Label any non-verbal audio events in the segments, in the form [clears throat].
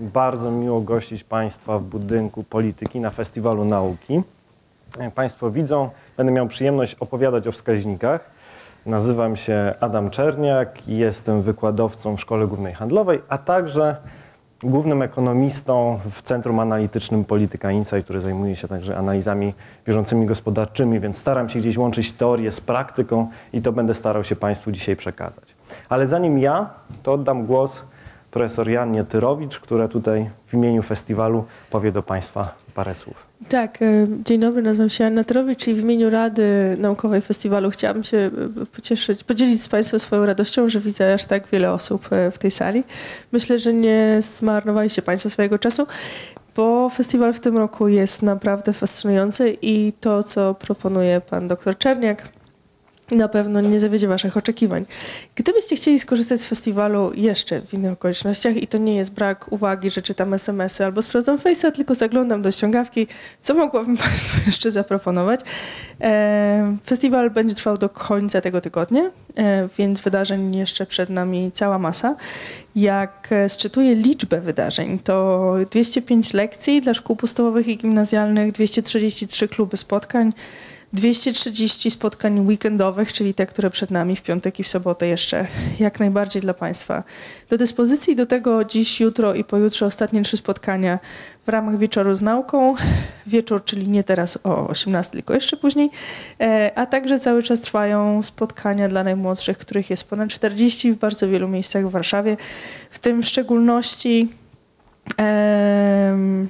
Bardzo miło gościć Państwa w budynku polityki na Festiwalu Nauki. Państwo widzą, będę miał przyjemność opowiadać o wskaźnikach. Nazywam się Adam Czerniak i jestem wykładowcą w Szkole Głównej Handlowej, a także głównym ekonomistą w Centrum Analitycznym Polityka Insight, które zajmuje się także analizami bieżącymi gospodarczymi, więc staram się gdzieś łączyć teorię z praktyką i to będę starał się Państwu dzisiaj przekazać. Ale zanim ja, to oddam głos profesor Jannie Tyrowicz, która tutaj w imieniu festiwalu powie do Państwa parę słów. Tak, e, dzień dobry, nazywam się Anna Tyrowicz i w imieniu Rady Naukowej Festiwalu chciałabym się e, pocieszyć, podzielić z Państwem swoją radością, że widzę aż tak wiele osób e, w tej sali. Myślę, że nie zmarnowaliście Państwo swojego czasu, bo festiwal w tym roku jest naprawdę fascynujący i to, co proponuje Pan dr Czerniak, na pewno nie zawiedzie Waszych oczekiwań. Gdybyście chcieli skorzystać z festiwalu jeszcze w innych okolicznościach i to nie jest brak uwagi, że czytam SMS-y albo sprawdzam Face'a, tylko zaglądam do ściągawki, co mogłabym [laughs] Państwu jeszcze zaproponować. E, festiwal będzie trwał do końca tego tygodnia, e, więc wydarzeń jeszcze przed nami cała masa. Jak szczytuję liczbę wydarzeń, to 205 lekcji dla szkół podstawowych i gimnazjalnych, 233 kluby spotkań, 230 spotkań weekendowych, czyli te, które przed nami w piątek i w sobotę jeszcze jak najbardziej dla Państwa do dyspozycji. Do tego dziś, jutro i pojutrze ostatnie trzy spotkania w ramach wieczoru z nauką. Wieczór, czyli nie teraz o 18, tylko jeszcze później. E, a także cały czas trwają spotkania dla najmłodszych, których jest ponad 40 w bardzo wielu miejscach w Warszawie. W tym w szczególności... Um,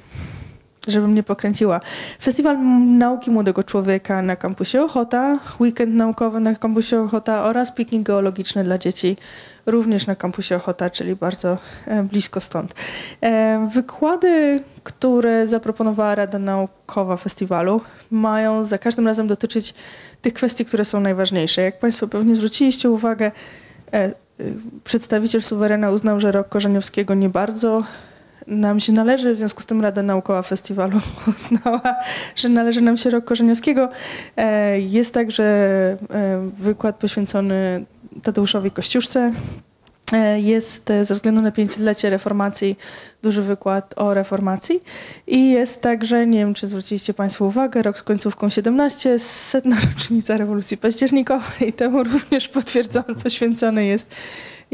żebym nie pokręciła. Festiwal Nauki Młodego Człowieka na kampusie Ochota, weekend naukowy na kampusie Ochota oraz piknik geologiczny dla dzieci również na kampusie Ochota, czyli bardzo e, blisko stąd. E, wykłady, które zaproponowała Rada Naukowa Festiwalu mają za każdym razem dotyczyć tych kwestii, które są najważniejsze. Jak Państwo pewnie zwróciliście uwagę, e, przedstawiciel suwerena uznał, że rok Korzeniowskiego nie bardzo nam się należy, w związku z tym Rada Naukowa Festiwalu [laughs] uznała, że należy nam się rok Korzeniowskiego. E, jest także e, wykład poświęcony Tadeuszowi Kościuszce. E, jest ze względu na 500-lecie reformacji duży wykład o reformacji i jest także, nie wiem czy zwróciliście Państwo uwagę, rok z końcówką 17, setna [laughs] rocznica rewolucji październikowej, temu również potwierdzony, poświęcony jest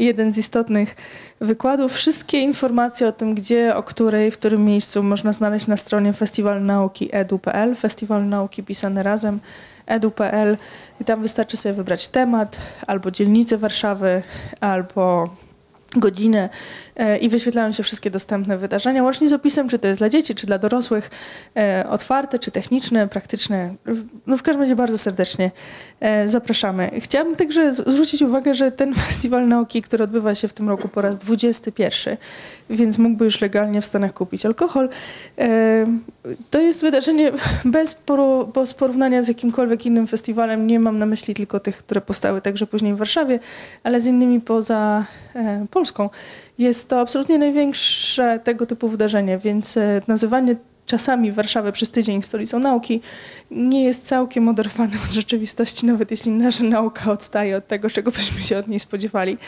jeden z istotnych wykładów. Wszystkie informacje o tym, gdzie, o której, w którym miejscu można znaleźć na stronie Festiwal Nauki edu.pl, Festiwal Nauki pisane razem edu.pl i tam wystarczy sobie wybrać temat albo dzielnicę Warszawy, albo godzinę e, i wyświetlają się wszystkie dostępne wydarzenia, łącznie z opisem, czy to jest dla dzieci, czy dla dorosłych, e, otwarte, czy techniczne, praktyczne. No w każdym razie bardzo serdecznie e, zapraszamy. Chciałabym także zwrócić uwagę, że ten [laughs] festiwal nauki, który odbywa się w tym roku po raz 21, więc mógłby już legalnie w Stanach kupić alkohol, to jest wydarzenie [laughs] bez, bez porównania z jakimkolwiek innym festiwalem. Nie mam na myśli tylko tych, które powstały także później w Warszawie, ale z innymi poza Polską Polską. Jest to absolutnie największe tego typu wydarzenie, więc e, nazywanie czasami Warszawy przez tydzień stolicą nauki nie jest całkiem oderwane od rzeczywistości, nawet jeśli nasza nauka odstaje od tego, czego byśmy się od niej spodziewali.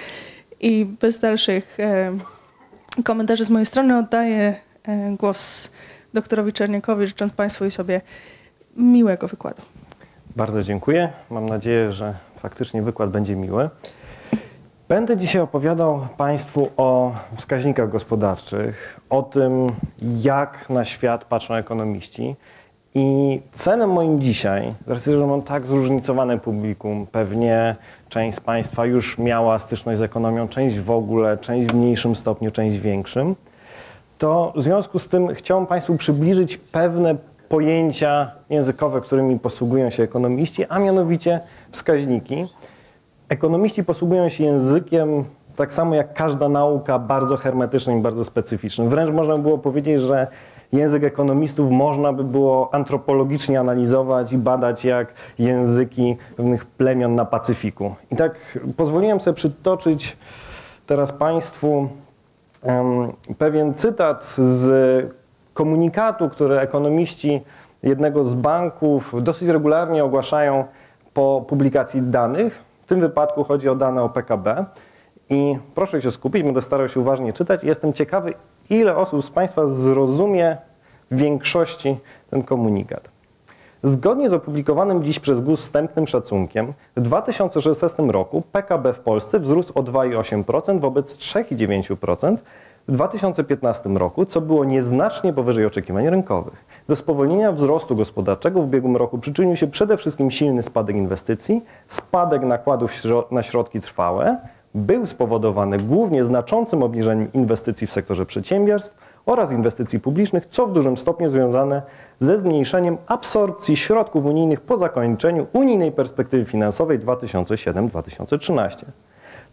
I bez dalszych e, komentarzy z mojej strony oddaję e, głos doktorowi Czerniakowi, życząc Państwu i sobie miłego wykładu. Bardzo dziękuję. Mam nadzieję, że faktycznie wykład będzie miły. Będę dzisiaj opowiadał Państwu o wskaźnikach gospodarczych, o tym, jak na świat patrzą ekonomiści. I celem moim dzisiaj, z racji, że mam tak zróżnicowane publikum, pewnie część z Państwa już miała styczność z ekonomią, część w ogóle, część w mniejszym stopniu, część w większym, to w związku z tym chciałbym Państwu przybliżyć pewne pojęcia językowe, którymi posługują się ekonomiści, a mianowicie wskaźniki. Ekonomiści posługują się językiem tak samo jak każda nauka, bardzo hermetycznym i bardzo specyficznym. Wręcz można by było powiedzieć, że język ekonomistów można by było antropologicznie analizować i badać jak języki pewnych plemion na Pacyfiku. I tak pozwoliłem sobie przytoczyć teraz Państwu um, pewien cytat z komunikatu, który ekonomiści jednego z banków dosyć regularnie ogłaszają po publikacji danych. W tym wypadku chodzi o dane o PKB. I proszę się skupić, będę starał się uważnie czytać. Jestem ciekawy, ile osób z Państwa zrozumie w większości ten komunikat. Zgodnie z opublikowanym dziś przez GUS wstępnym szacunkiem, w 2016 roku PKB w Polsce wzrósł o 2,8% wobec 3,9% w 2015 roku, co było nieznacznie powyżej oczekiwań rynkowych. Do spowolnienia wzrostu gospodarczego w ubiegłym roku przyczynił się przede wszystkim silny spadek inwestycji, spadek nakładów na środki trwałe, był spowodowany głównie znaczącym obniżeniem inwestycji w sektorze przedsiębiorstw oraz inwestycji publicznych, co w dużym stopniu związane ze zmniejszeniem absorpcji środków unijnych po zakończeniu unijnej perspektywy finansowej 2007-2013.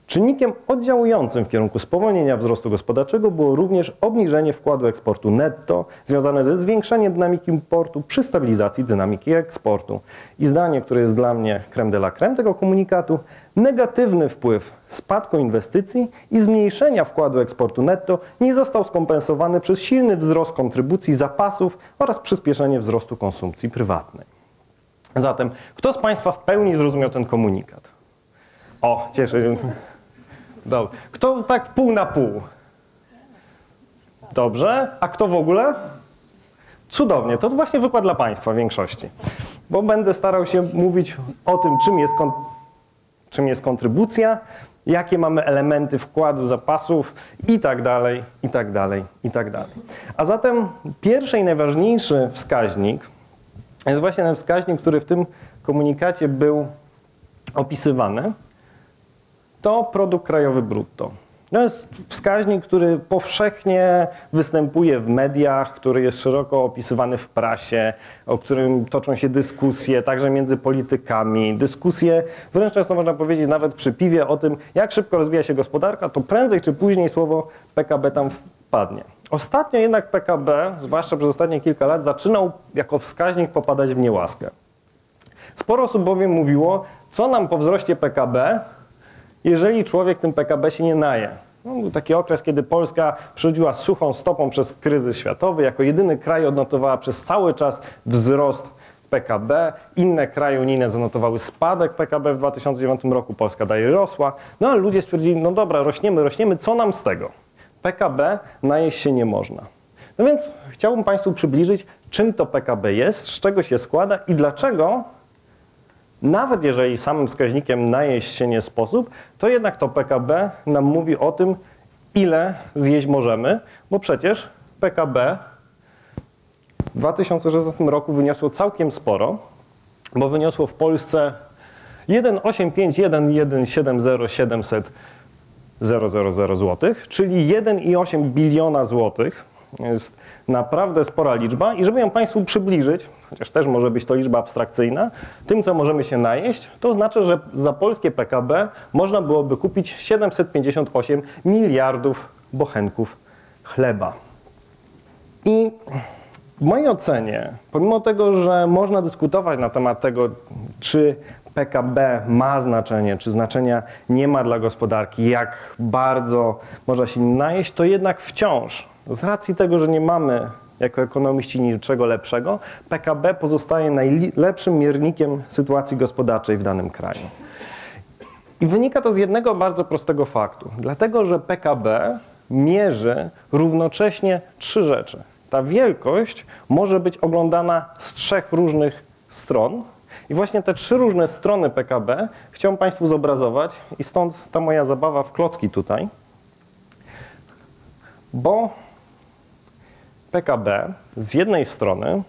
Czynnikiem oddziałującym w kierunku spowolnienia wzrostu gospodarczego było również obniżenie wkładu eksportu netto związane ze zwiększeniem dynamiki importu przy stabilizacji dynamiki eksportu. I zdanie, które jest dla mnie creme de la creme tego komunikatu, negatywny wpływ spadku inwestycji i zmniejszenia wkładu eksportu netto nie został skompensowany przez silny wzrost kontrybucji zapasów oraz przyspieszenie wzrostu konsumpcji prywatnej. Zatem, kto z Państwa w pełni zrozumiał ten komunikat? O, cieszę się. Dobra. Kto tak pół na pół? Dobrze. A kto w ogóle? Cudownie. To właśnie wykład dla Państwa w większości. Bo będę starał się mówić o tym, czym jest, czym jest kontrybucja, jakie mamy elementy wkładu zapasów i tak dalej, i tak dalej, i tak dalej. A zatem pierwszy i najważniejszy wskaźnik jest właśnie ten wskaźnik, który w tym komunikacie był opisywany to produkt krajowy brutto. To jest wskaźnik, który powszechnie występuje w mediach, który jest szeroko opisywany w prasie, o którym toczą się dyskusje, także między politykami. Dyskusje, wręcz często można powiedzieć nawet przy piwie o tym, jak szybko rozwija się gospodarka, to prędzej czy później słowo PKB tam wpadnie. Ostatnio jednak PKB, zwłaszcza przez ostatnie kilka lat, zaczynał jako wskaźnik popadać w niełaskę. Sporo osób bowiem mówiło, co nam po wzroście PKB jeżeli człowiek tym PKB się nie naje. No, był taki okres, kiedy Polska przechodziła suchą stopą przez kryzys światowy, jako jedyny kraj odnotowała przez cały czas wzrost PKB. Inne kraje unijne zanotowały spadek PKB w 2009 roku, Polska dalej rosła. No ale ludzie stwierdzili, no dobra, rośniemy, rośniemy, co nam z tego? PKB najeść się nie można. No więc chciałbym Państwu przybliżyć, czym to PKB jest, z czego się składa i dlaczego nawet jeżeli samym wskaźnikiem najeść się nie sposób, to jednak to PKB nam mówi o tym, ile zjeść możemy, bo przecież PKB w 2016 roku wyniosło całkiem sporo, bo wyniosło w Polsce 1,851,170,700 000 zł, czyli 1,8 biliona złotych. Jest naprawdę spora liczba i żeby ją Państwu przybliżyć, chociaż też może być to liczba abstrakcyjna, tym co możemy się najeść, to znaczy, że za polskie PKB można byłoby kupić 758 miliardów bochenków chleba. I w mojej ocenie, pomimo tego, że można dyskutować na temat tego, czy PKB ma znaczenie, czy znaczenia nie ma dla gospodarki, jak bardzo można się najeść, to jednak wciąż, z racji tego, że nie mamy jako ekonomiści niczego lepszego, PKB pozostaje najlepszym miernikiem sytuacji gospodarczej w danym kraju. I wynika to z jednego bardzo prostego faktu. Dlatego, że PKB mierzy równocześnie trzy rzeczy. Ta wielkość może być oglądana z trzech różnych stron. I właśnie te trzy różne strony PKB chciałem Państwu zobrazować i stąd ta moja zabawa w klocki tutaj. Bo PKB z jednej strony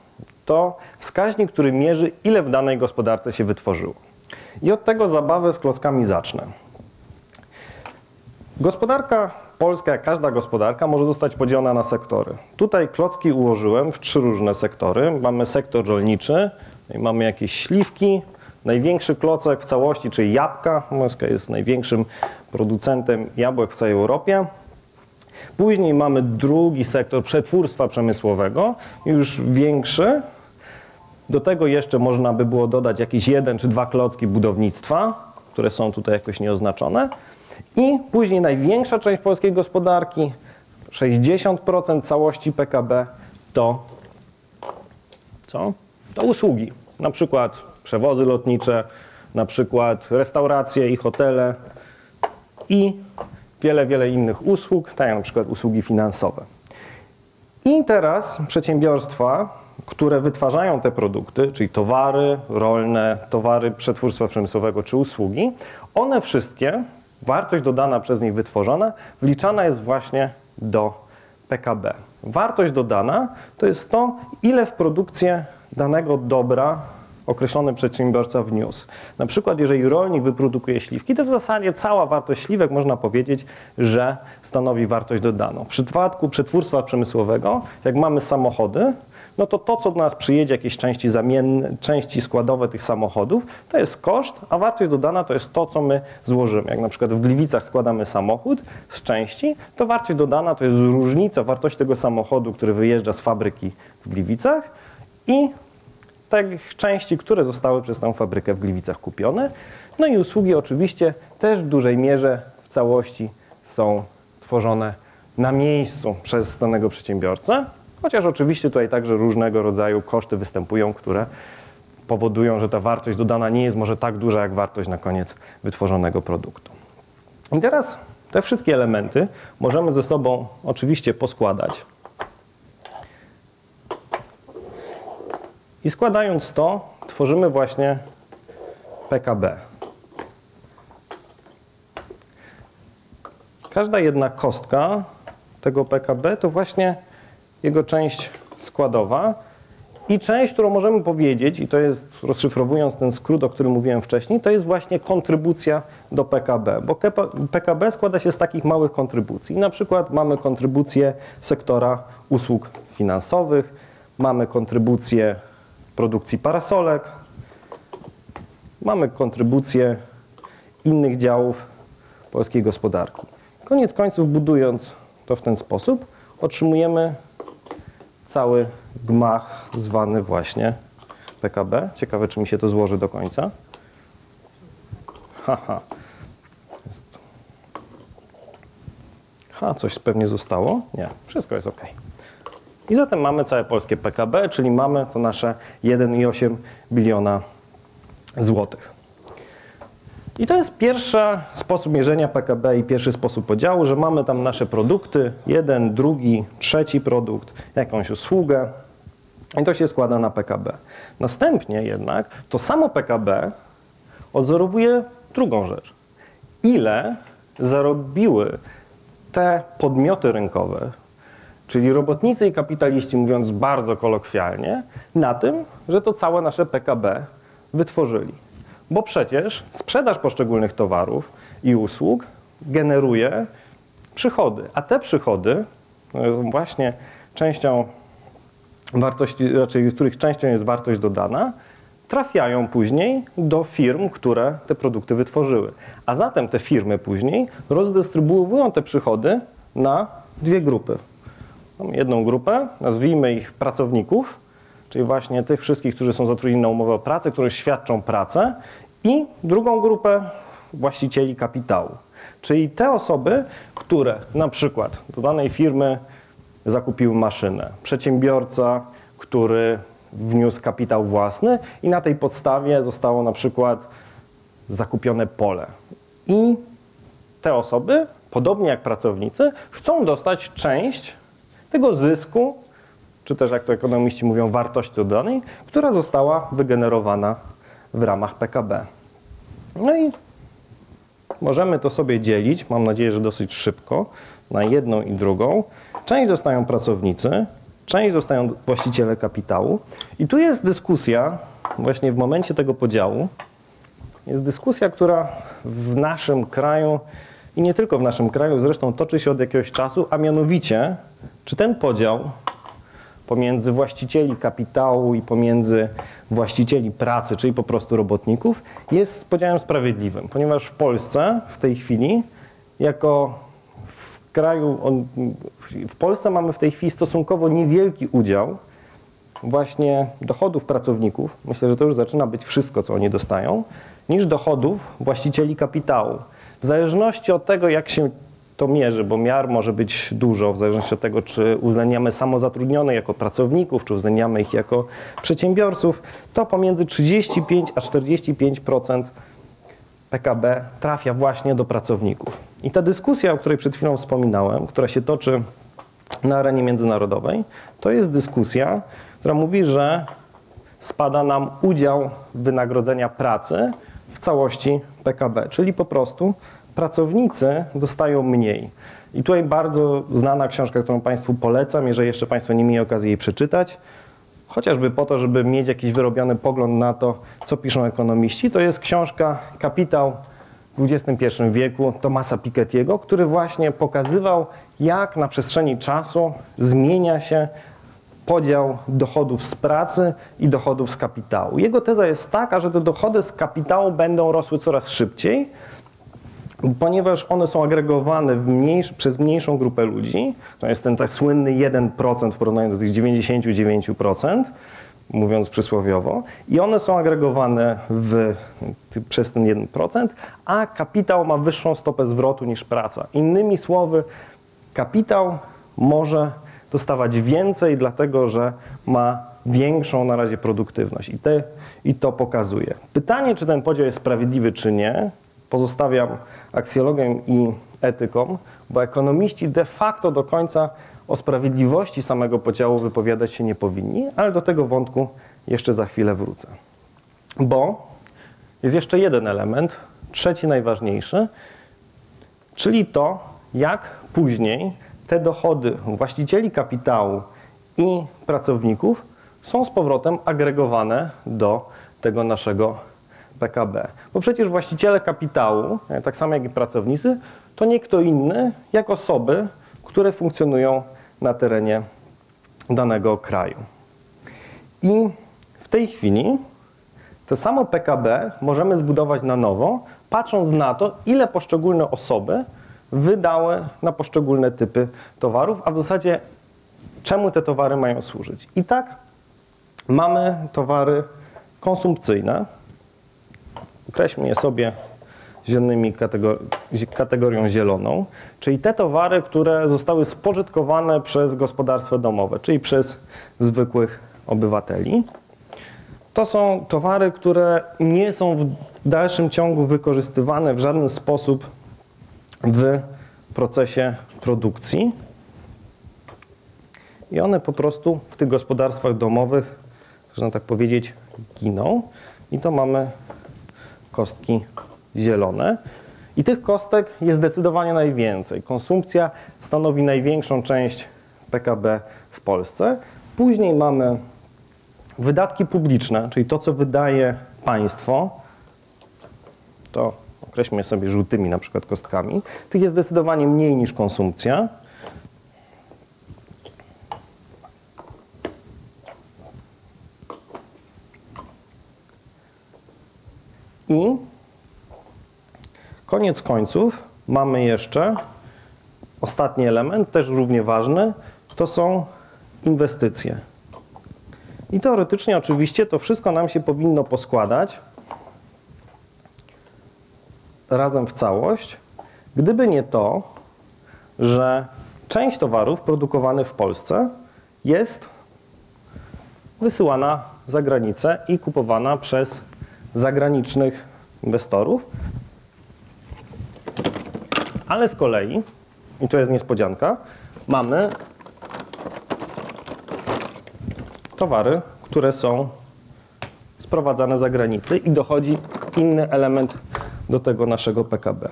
to wskaźnik, który mierzy, ile w danej gospodarce się wytworzyło. I od tego zabawę z klockami zacznę. Gospodarka polska, jak każda gospodarka, może zostać podzielona na sektory. Tutaj klocki ułożyłem w trzy różne sektory. Mamy sektor rolniczy, mamy jakieś śliwki, największy klocek w całości, czyli jabłka. Polska jest największym producentem jabłek w całej Europie. Później mamy drugi sektor przetwórstwa przemysłowego, już większy. Do tego jeszcze można by było dodać jakieś jeden czy dwa klocki budownictwa, które są tutaj jakoś nieoznaczone. I później największa część polskiej gospodarki, 60% całości PKB, to co? To usługi, na przykład przewozy lotnicze, na przykład restauracje i hotele i wiele, wiele innych usług, tak jak na przykład usługi finansowe. I teraz przedsiębiorstwa, które wytwarzają te produkty, czyli towary rolne, towary przetwórstwa przemysłowego czy usługi, one wszystkie, wartość dodana przez nich wytworzona, wliczana jest właśnie do PKB. Wartość dodana to jest to, ile w produkcję danego dobra określony przedsiębiorca wniósł. Na przykład, jeżeli rolnik wyprodukuje śliwki, to w zasadzie cała wartość śliwek można powiedzieć, że stanowi wartość dodaną. W przypadku przetwórstwa przemysłowego, jak mamy samochody, no to to, co do nas przyjedzie, jakieś części zamienne, części składowe tych samochodów, to jest koszt, a wartość dodana to jest to, co my złożymy. Jak na przykład w Gliwicach składamy samochód z części, to wartość dodana to jest różnica wartości tego samochodu, który wyjeżdża z fabryki w Gliwicach i tych części, które zostały przez tę fabrykę w Gliwicach kupione. No i usługi oczywiście też w dużej mierze w całości są tworzone na miejscu przez danego przedsiębiorcę, chociaż oczywiście tutaj także różnego rodzaju koszty występują, które powodują, że ta wartość dodana nie jest może tak duża jak wartość na koniec wytworzonego produktu. I teraz te wszystkie elementy możemy ze sobą oczywiście poskładać. I składając to, tworzymy właśnie PKB. Każda jedna kostka tego PKB to właśnie jego część składowa i część, którą możemy powiedzieć, i to jest rozszyfrowując ten skrót, o którym mówiłem wcześniej, to jest właśnie kontrybucja do PKB, bo PKB składa się z takich małych kontrybucji. Na przykład mamy kontrybucję sektora usług finansowych, mamy kontrybucję produkcji parasolek, mamy kontrybucję innych działów polskiej gospodarki. Koniec końców, budując to w ten sposób, otrzymujemy cały gmach zwany właśnie PKB. Ciekawe, czy mi się to złoży do końca. Haha. Ha, coś pewnie zostało? Nie, wszystko jest ok. I zatem mamy całe polskie PKB, czyli mamy to nasze 1,8 biliona złotych. I to jest pierwszy sposób mierzenia PKB i pierwszy sposób podziału, że mamy tam nasze produkty, jeden, drugi, trzeci produkt, jakąś usługę i to się składa na PKB. Następnie jednak to samo PKB odzorowuje drugą rzecz. Ile zarobiły te podmioty rynkowe, czyli robotnicy i kapitaliści, mówiąc bardzo kolokwialnie, na tym, że to całe nasze PKB wytworzyli. Bo przecież sprzedaż poszczególnych towarów i usług generuje przychody, a te przychody są właśnie częścią wartości, raczej których częścią jest wartość dodana, trafiają później do firm, które te produkty wytworzyły. A zatem te firmy później rozdystrybuują te przychody na dwie grupy. Mamy jedną grupę, nazwijmy ich pracowników, czyli właśnie tych wszystkich, którzy są zatrudnieni na umowę o pracę, które świadczą pracę, i drugą grupę właścicieli kapitału, czyli te osoby, które na przykład do danej firmy zakupiły maszynę, przedsiębiorca, który wniósł kapitał własny i na tej podstawie zostało na przykład zakupione pole. I te osoby, podobnie jak pracownicy, chcą dostać część tego zysku, czy też jak to ekonomiści mówią, wartości dodanej, która została wygenerowana w ramach PKB. No i możemy to sobie dzielić, mam nadzieję, że dosyć szybko, na jedną i drugą. Część dostają pracownicy, część dostają właściciele kapitału. I tu jest dyskusja, właśnie w momencie tego podziału, jest dyskusja, która w naszym kraju i nie tylko w naszym kraju zresztą toczy się od jakiegoś czasu, a mianowicie, czy ten podział pomiędzy właścicieli kapitału i pomiędzy właścicieli pracy, czyli po prostu robotników, jest podziałem sprawiedliwym, ponieważ w Polsce w tej chwili, jako w kraju, w Polsce mamy w tej chwili stosunkowo niewielki udział właśnie dochodów pracowników, myślę, że to już zaczyna być wszystko, co oni dostają, niż dochodów właścicieli kapitału. W zależności od tego, jak się to mierzy, bo miar może być dużo, w zależności od tego, czy uznaniamy samozatrudnionych jako pracowników, czy uznaniamy ich jako przedsiębiorców, to pomiędzy 35 a 45% PKB trafia właśnie do pracowników. I ta dyskusja, o której przed chwilą wspominałem, która się toczy na arenie międzynarodowej, to jest dyskusja, która mówi, że spada nam udział wynagrodzenia pracy całości PKB, czyli po prostu pracownicy dostają mniej. I tutaj bardzo znana książka, którą Państwu polecam, jeżeli jeszcze Państwo nie mieli okazji jej przeczytać, chociażby po to, żeby mieć jakiś wyrobiony pogląd na to, co piszą ekonomiści, to jest książka Kapitał w XXI wieku Tomasa Piketty'ego, który właśnie pokazywał, jak na przestrzeni czasu zmienia się podział dochodów z pracy i dochodów z kapitału. Jego teza jest taka, że te dochody z kapitału będą rosły coraz szybciej, ponieważ one są agregowane przez mniejszą grupę ludzi, to jest ten tak słynny 1% w porównaniu do tych 99%, mówiąc przysłowiowo, i one są agregowane w, przez ten 1%, a kapitał ma wyższą stopę zwrotu niż praca. Innymi słowy, kapitał może dostawać więcej, dlatego że ma większą na razie produktywność i, te, i to pokazuje. Pytanie, czy ten podział jest sprawiedliwy, czy nie, pozostawiam aksjologom i etykom, bo ekonomiści de facto do końca o sprawiedliwości samego podziału wypowiadać się nie powinni, ale do tego wątku jeszcze za chwilę wrócę. Bo jest jeszcze jeden element, trzeci najważniejszy, czyli to, jak później te dochody właścicieli kapitału i pracowników są z powrotem agregowane do tego naszego PKB. Bo przecież właściciele kapitału, tak samo jak i pracownicy, to nie kto inny, jak osoby, które funkcjonują na terenie danego kraju. I w tej chwili to samo PKB możemy zbudować na nowo, patrząc na to, ile poszczególne osoby wydały na poszczególne typy towarów, a w zasadzie czemu te towary mają służyć. I tak mamy towary konsumpcyjne, określmy je sobie zielonymi kategorią zieloną, czyli te towary, które zostały spożytkowane przez gospodarstwa domowe, czyli przez zwykłych obywateli. To są towary, które nie są w dalszym ciągu wykorzystywane w żaden sposób w procesie produkcji. I one po prostu w tych gospodarstwach domowych, można tak powiedzieć, giną. I to mamy kostki zielone. I tych kostek jest zdecydowanie najwięcej. Konsumpcja stanowi największą część PKB w Polsce. Później mamy wydatki publiczne, czyli to, co wydaje państwo. To określmy sobie żółtymi na przykład kostkami. Tych jest zdecydowanie mniej niż konsumpcja. I koniec końców mamy jeszcze ostatni element, też równie ważny, to są inwestycje. I teoretycznie oczywiście to wszystko nam się powinno poskładać razem w całość, gdyby nie to, że część towarów produkowanych w Polsce jest wysyłana za granicę i kupowana przez zagranicznych inwestorów. Ale z kolei, i to jest niespodzianka, mamy towary, które są sprowadzane za granicę i dochodzi inny element do tego naszego PKB.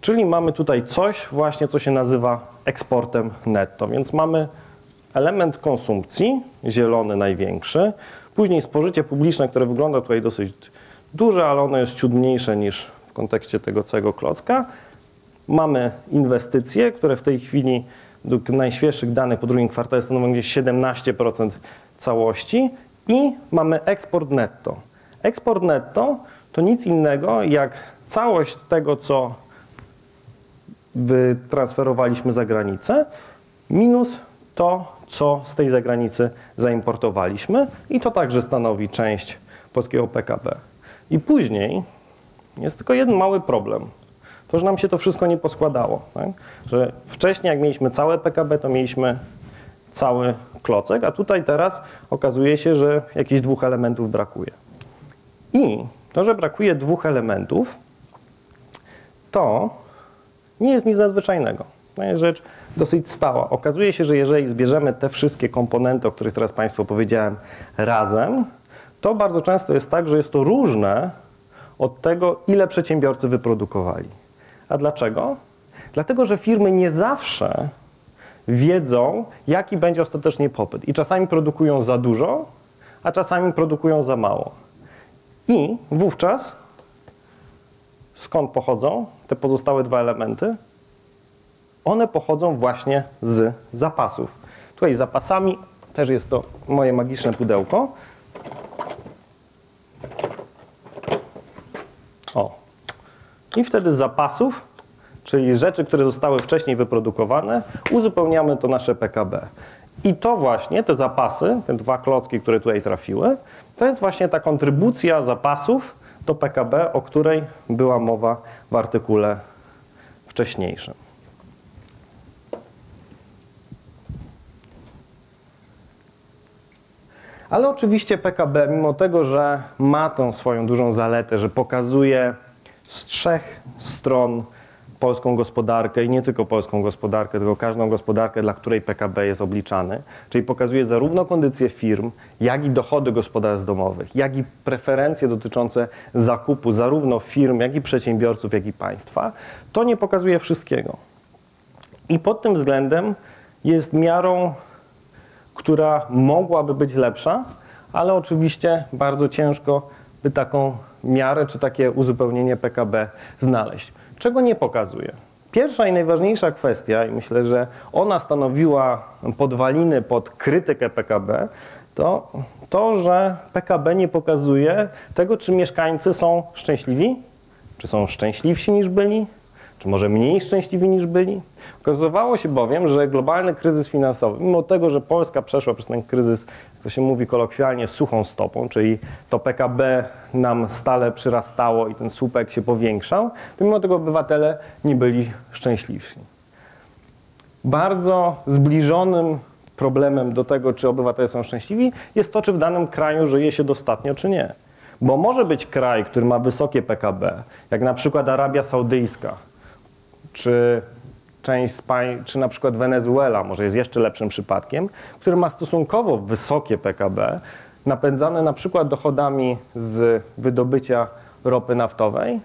Czyli mamy tutaj coś właśnie, co się nazywa eksportem netto, więc mamy element konsumpcji, zielony największy, później spożycie publiczne, które wygląda tutaj dosyć duże, ale ono jest ciut mniejsze niż w kontekście tego całego klocka. Mamy inwestycje, które w tej chwili według najświeższych danych po drugim kwartale stanowią gdzieś 17% całości i mamy eksport netto. Eksport netto to nic innego jak całość tego, co wytransferowaliśmy za granicę, minus to, co z tej zagranicy zaimportowaliśmy i to także stanowi część polskiego PKB. I później jest tylko jeden mały problem. to że nam się to wszystko nie poskładało. Tak? Że wcześniej, jak mieliśmy całe PKB, to mieliśmy cały klocek, a tutaj teraz okazuje się, że jakichś dwóch elementów brakuje. I to, że brakuje dwóch elementów, to nie jest nic nadzwyczajnego. To jest rzecz dosyć stała. Okazuje się, że jeżeli zbierzemy te wszystkie komponenty, o których teraz Państwu powiedziałem, razem, to bardzo często jest tak, że jest to różne od tego, ile przedsiębiorcy wyprodukowali. A dlaczego? Dlatego, że firmy nie zawsze wiedzą, jaki będzie ostatecznie popyt. I czasami produkują za dużo, a czasami produkują za mało. I wówczas skąd pochodzą te pozostałe dwa elementy? One pochodzą właśnie z zapasów. Tutaj zapasami też jest to moje magiczne pudełko. O. I wtedy z zapasów, czyli rzeczy, które zostały wcześniej wyprodukowane, uzupełniamy to nasze PKB. I to właśnie, te zapasy, te dwa klocki, które tutaj trafiły, to jest właśnie ta kontrybucja zapasów do PKB, o której była mowa w artykule wcześniejszym. Ale oczywiście PKB, mimo tego, że ma tą swoją dużą zaletę, że pokazuje z trzech stron polską gospodarkę i nie tylko polską gospodarkę, tylko każdą gospodarkę, dla której PKB jest obliczany, czyli pokazuje zarówno kondycję firm, jak i dochody gospodarstw domowych, jak i preferencje dotyczące zakupu zarówno firm, jak i przedsiębiorców, jak i państwa, to nie pokazuje wszystkiego. I pod tym względem jest miarą która mogłaby być lepsza, ale oczywiście bardzo ciężko by taką miarę czy takie uzupełnienie PKB znaleźć. Czego nie pokazuje? Pierwsza i najważniejsza kwestia, i myślę, że ona stanowiła podwaliny pod krytykę PKB, to to, że PKB nie pokazuje tego, czy mieszkańcy są szczęśliwi, czy są szczęśliwsi niż byli, czy może mniej szczęśliwi niż byli. Okazywało się bowiem, że globalny kryzys finansowy, mimo tego, że Polska przeszła przez ten kryzys, jak to się mówi kolokwialnie, suchą stopą, czyli to PKB nam stale przyrastało i ten słupek się powiększał, to mimo tego obywatele nie byli szczęśliwsi. Bardzo zbliżonym problemem do tego, czy obywatele są szczęśliwi, jest to, czy w danym kraju żyje się dostatnio, czy nie. Bo może być kraj, który ma wysokie PKB, jak na przykład Arabia Saudyjska, czy część z pań, czy na przykład Wenezuela, może jest jeszcze lepszym przypadkiem, który ma stosunkowo wysokie PKB, napędzane na przykład dochodami z wydobycia ropy naftowej,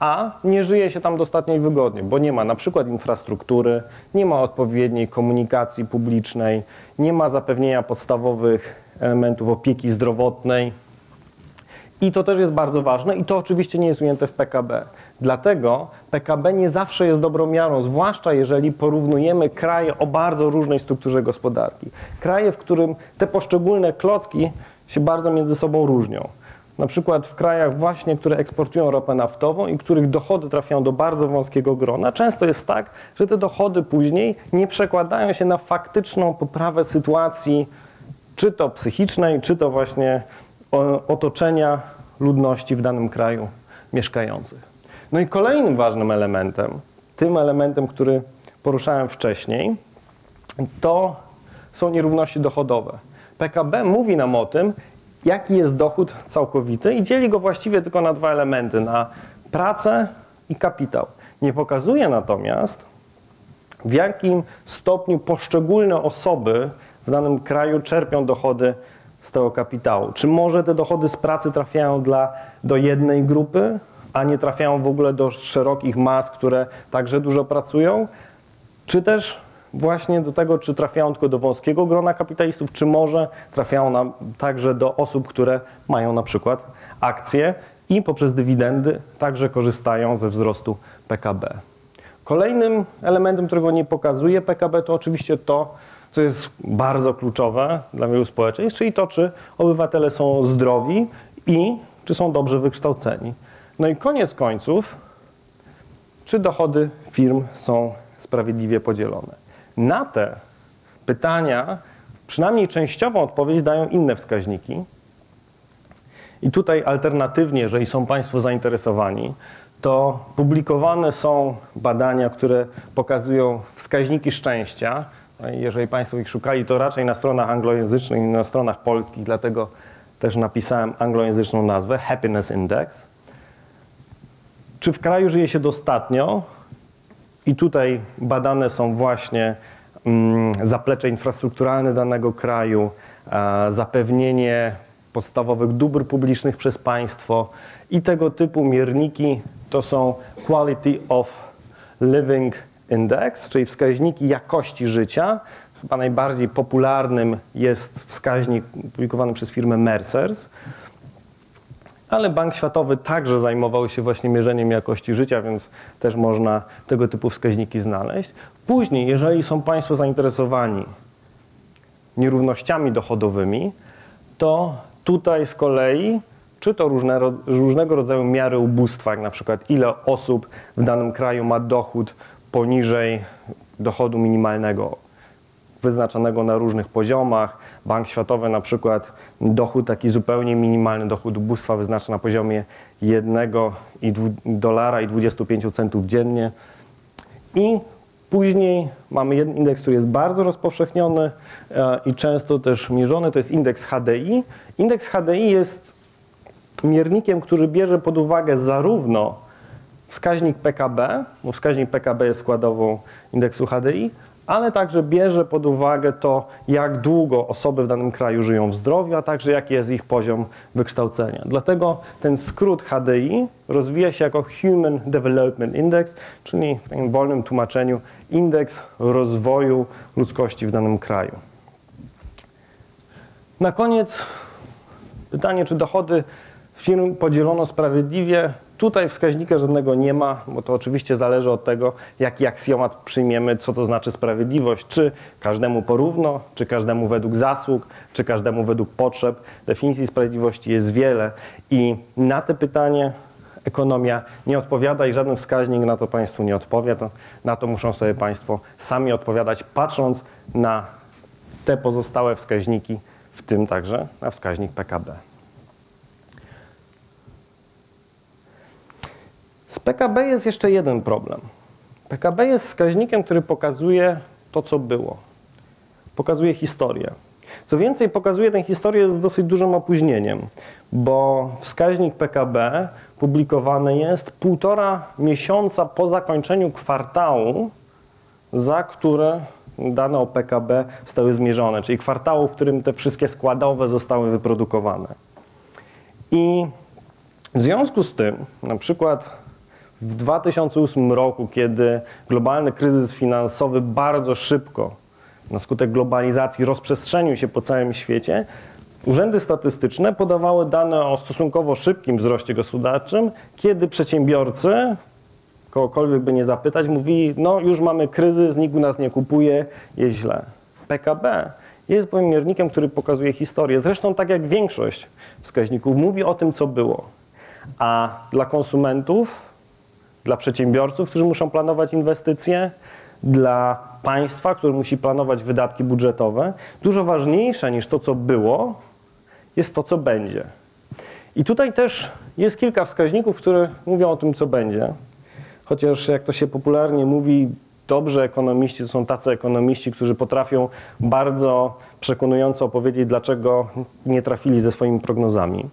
a nie żyje się tam dostatnio i wygodnie, bo nie ma na przykład infrastruktury, nie ma odpowiedniej komunikacji publicznej, nie ma zapewnienia podstawowych elementów opieki zdrowotnej. I to też jest bardzo ważne i to oczywiście nie jest ujęte w PKB. Dlatego PKB nie zawsze jest dobrą miarą, zwłaszcza jeżeli porównujemy kraje o bardzo różnej strukturze gospodarki. Kraje, w którym te poszczególne klocki się bardzo między sobą różnią. Na przykład w krajach właśnie, które eksportują ropę naftową i których dochody trafiają do bardzo wąskiego grona, często jest tak, że te dochody później nie przekładają się na faktyczną poprawę sytuacji, czy to psychicznej, czy to właśnie otoczenia ludności w danym kraju mieszkających. No i kolejnym ważnym elementem, tym elementem, który poruszałem wcześniej, to są nierówności dochodowe. PKB mówi nam o tym, jaki jest dochód całkowity i dzieli go właściwie tylko na dwa elementy, na pracę i kapitał. Nie pokazuje natomiast, w jakim stopniu poszczególne osoby w danym kraju czerpią dochody z tego kapitału. Czy może te dochody z pracy trafiają dla, do jednej grupy, a nie trafiają w ogóle do szerokich mas, które także dużo pracują, czy też właśnie do tego, czy trafiają tylko do wąskiego grona kapitalistów, czy może trafiają nam także do osób, które mają na przykład akcje i poprzez dywidendy także korzystają ze wzrostu PKB. Kolejnym elementem, którego nie pokazuje PKB, to oczywiście to, co jest bardzo kluczowe dla wielu społeczeństw, czyli to, czy obywatele są zdrowi i czy są dobrze wykształceni. No i koniec końców, czy dochody firm są sprawiedliwie podzielone? Na te pytania przynajmniej częściową odpowiedź dają inne wskaźniki. I tutaj alternatywnie, jeżeli są Państwo zainteresowani, to publikowane są badania, które pokazują wskaźniki szczęścia. No i Jeżeli Państwo ich szukali, to raczej na stronach anglojęzycznych niż na stronach polskich, dlatego też napisałem anglojęzyczną nazwę Happiness Index. Czy w kraju żyje się dostatnio? I tutaj badane są właśnie mm, zaplecze infrastrukturalne danego kraju, e, zapewnienie podstawowych dóbr publicznych przez państwo i tego typu mierniki to są Quality of Living Index, czyli wskaźniki jakości życia. Chyba najbardziej popularnym jest wskaźnik publikowany przez firmę Mercers. Ale Bank Światowy także zajmował się właśnie mierzeniem jakości życia, więc też można tego typu wskaźniki znaleźć. Później, jeżeli są Państwo zainteresowani nierównościami dochodowymi, to tutaj z kolei, czy to różne, różnego rodzaju miary ubóstwa, jak na przykład ile osób w danym kraju ma dochód poniżej dochodu minimalnego wyznaczonego na różnych poziomach. Bank Światowy na przykład dochód taki zupełnie minimalny, dochód ubóstwa wyznacza na poziomie 1 i dwu- dolara i 25 centów dziennie. I później mamy jeden indeks, który jest bardzo rozpowszechniony e, i często też mierzony, to jest indeks HDI. Indeks HDI jest miernikiem, który bierze pod uwagę zarówno wskaźnik PKB, bo wskaźnik PKB jest składową indeksu HDI, ale także bierze pod uwagę to, jak długo osoby w danym kraju żyją w zdrowiu, a także jaki jest ich poziom wykształcenia. Dlatego ten skrót HDI rozwija się jako Human Development Index, czyli w takim wolnym tłumaczeniu indeks rozwoju ludzkości w danym kraju. Na koniec pytanie, czy dochody firm podzielono sprawiedliwie. Tutaj wskaźnika żadnego nie ma, bo to oczywiście zależy od tego, jaki aksjomat przyjmiemy, co to znaczy sprawiedliwość. Czy każdemu porówno, czy każdemu według zasług, czy każdemu według potrzeb. Definicji sprawiedliwości jest wiele i na te pytanie ekonomia nie odpowiada i żaden wskaźnik na to Państwu nie odpowie. To, na to muszą sobie Państwo sami odpowiadać, patrząc na te pozostałe wskaźniki, w tym także na wskaźnik PKB. Z PKB jest jeszcze jeden problem. PKB jest wskaźnikiem, który pokazuje to, co było. Pokazuje historię. Co więcej, pokazuje tę historię z dosyć dużym opóźnieniem, bo wskaźnik PKB publikowany jest półtora miesiąca po zakończeniu kwartału, za które dane o PKB zostały zmierzone, czyli kwartału, w którym te wszystkie składowe zostały wyprodukowane. I w związku z tym, na przykład w 2008 roku, kiedy globalny kryzys finansowy bardzo szybko, na skutek globalizacji, rozprzestrzenił się po całym świecie, urzędy statystyczne podawały dane o stosunkowo szybkim wzroście gospodarczym, kiedy przedsiębiorcy, kogokolwiek by nie zapytać, mówili, no już mamy kryzys, nikt u nas nie kupuje, jest źle. PKB jest bowiem miernikiem, który pokazuje historię. Zresztą tak jak większość wskaźników mówi o tym, co było. A dla konsumentów dla przedsiębiorców, którzy muszą planować inwestycje, dla państwa, które musi planować wydatki budżetowe. Dużo ważniejsze niż to, co było, jest to, co będzie. I tutaj też jest kilka wskaźników, które mówią o tym, co będzie. Chociaż, jak to się popularnie mówi, dobrzy ekonomiści to są tacy ekonomiści, którzy potrafią bardzo przekonująco opowiedzieć, dlaczego nie trafili ze swoimi prognozami.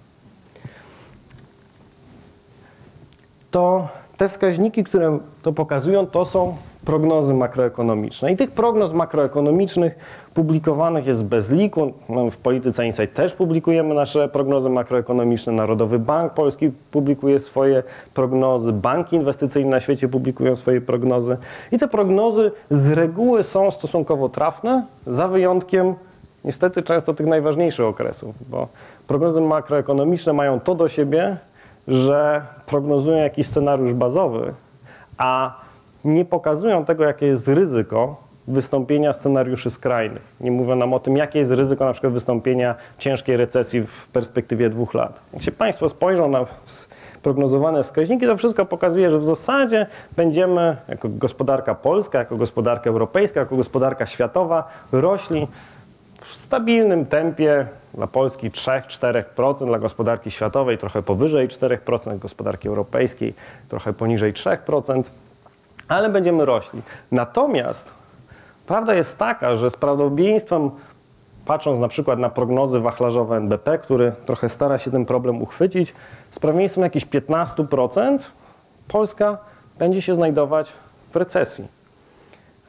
To te wskaźniki, które to pokazują, to są prognozy makroekonomiczne. I tych prognoz makroekonomicznych publikowanych jest bez liku. No, w Polityce Insight też publikujemy nasze prognozy makroekonomiczne. Narodowy Bank Polski publikuje swoje prognozy. Banki inwestycyjne na świecie publikują swoje prognozy. I te prognozy z reguły są stosunkowo trafne, za wyjątkiem niestety często tych najważniejszych okresów, bo prognozy makroekonomiczne mają to do siebie, że prognozują jakiś scenariusz bazowy, a nie pokazują tego, jakie jest ryzyko wystąpienia scenariuszy skrajnych. Nie mówią nam o tym, jakie jest ryzyko na przykład wystąpienia ciężkiej recesji w perspektywie dwóch lat. Jak się Państwo spojrzą na prognozowane wskaźniki, to wszystko pokazuje, że w zasadzie będziemy jako gospodarka polska, jako gospodarka europejska, jako gospodarka światowa rośli w stabilnym tempie dla Polski 3-4%, dla gospodarki światowej trochę powyżej 4%, gospodarki europejskiej trochę poniżej 3%, ale będziemy rośli. Natomiast prawda jest taka, że z prawdopodobieństwem, patrząc na przykład na prognozy wachlarzowe NBP, który trochę stara się ten problem uchwycić, z prawdopodobieństwem jakieś 15% Polska będzie się znajdować w recesji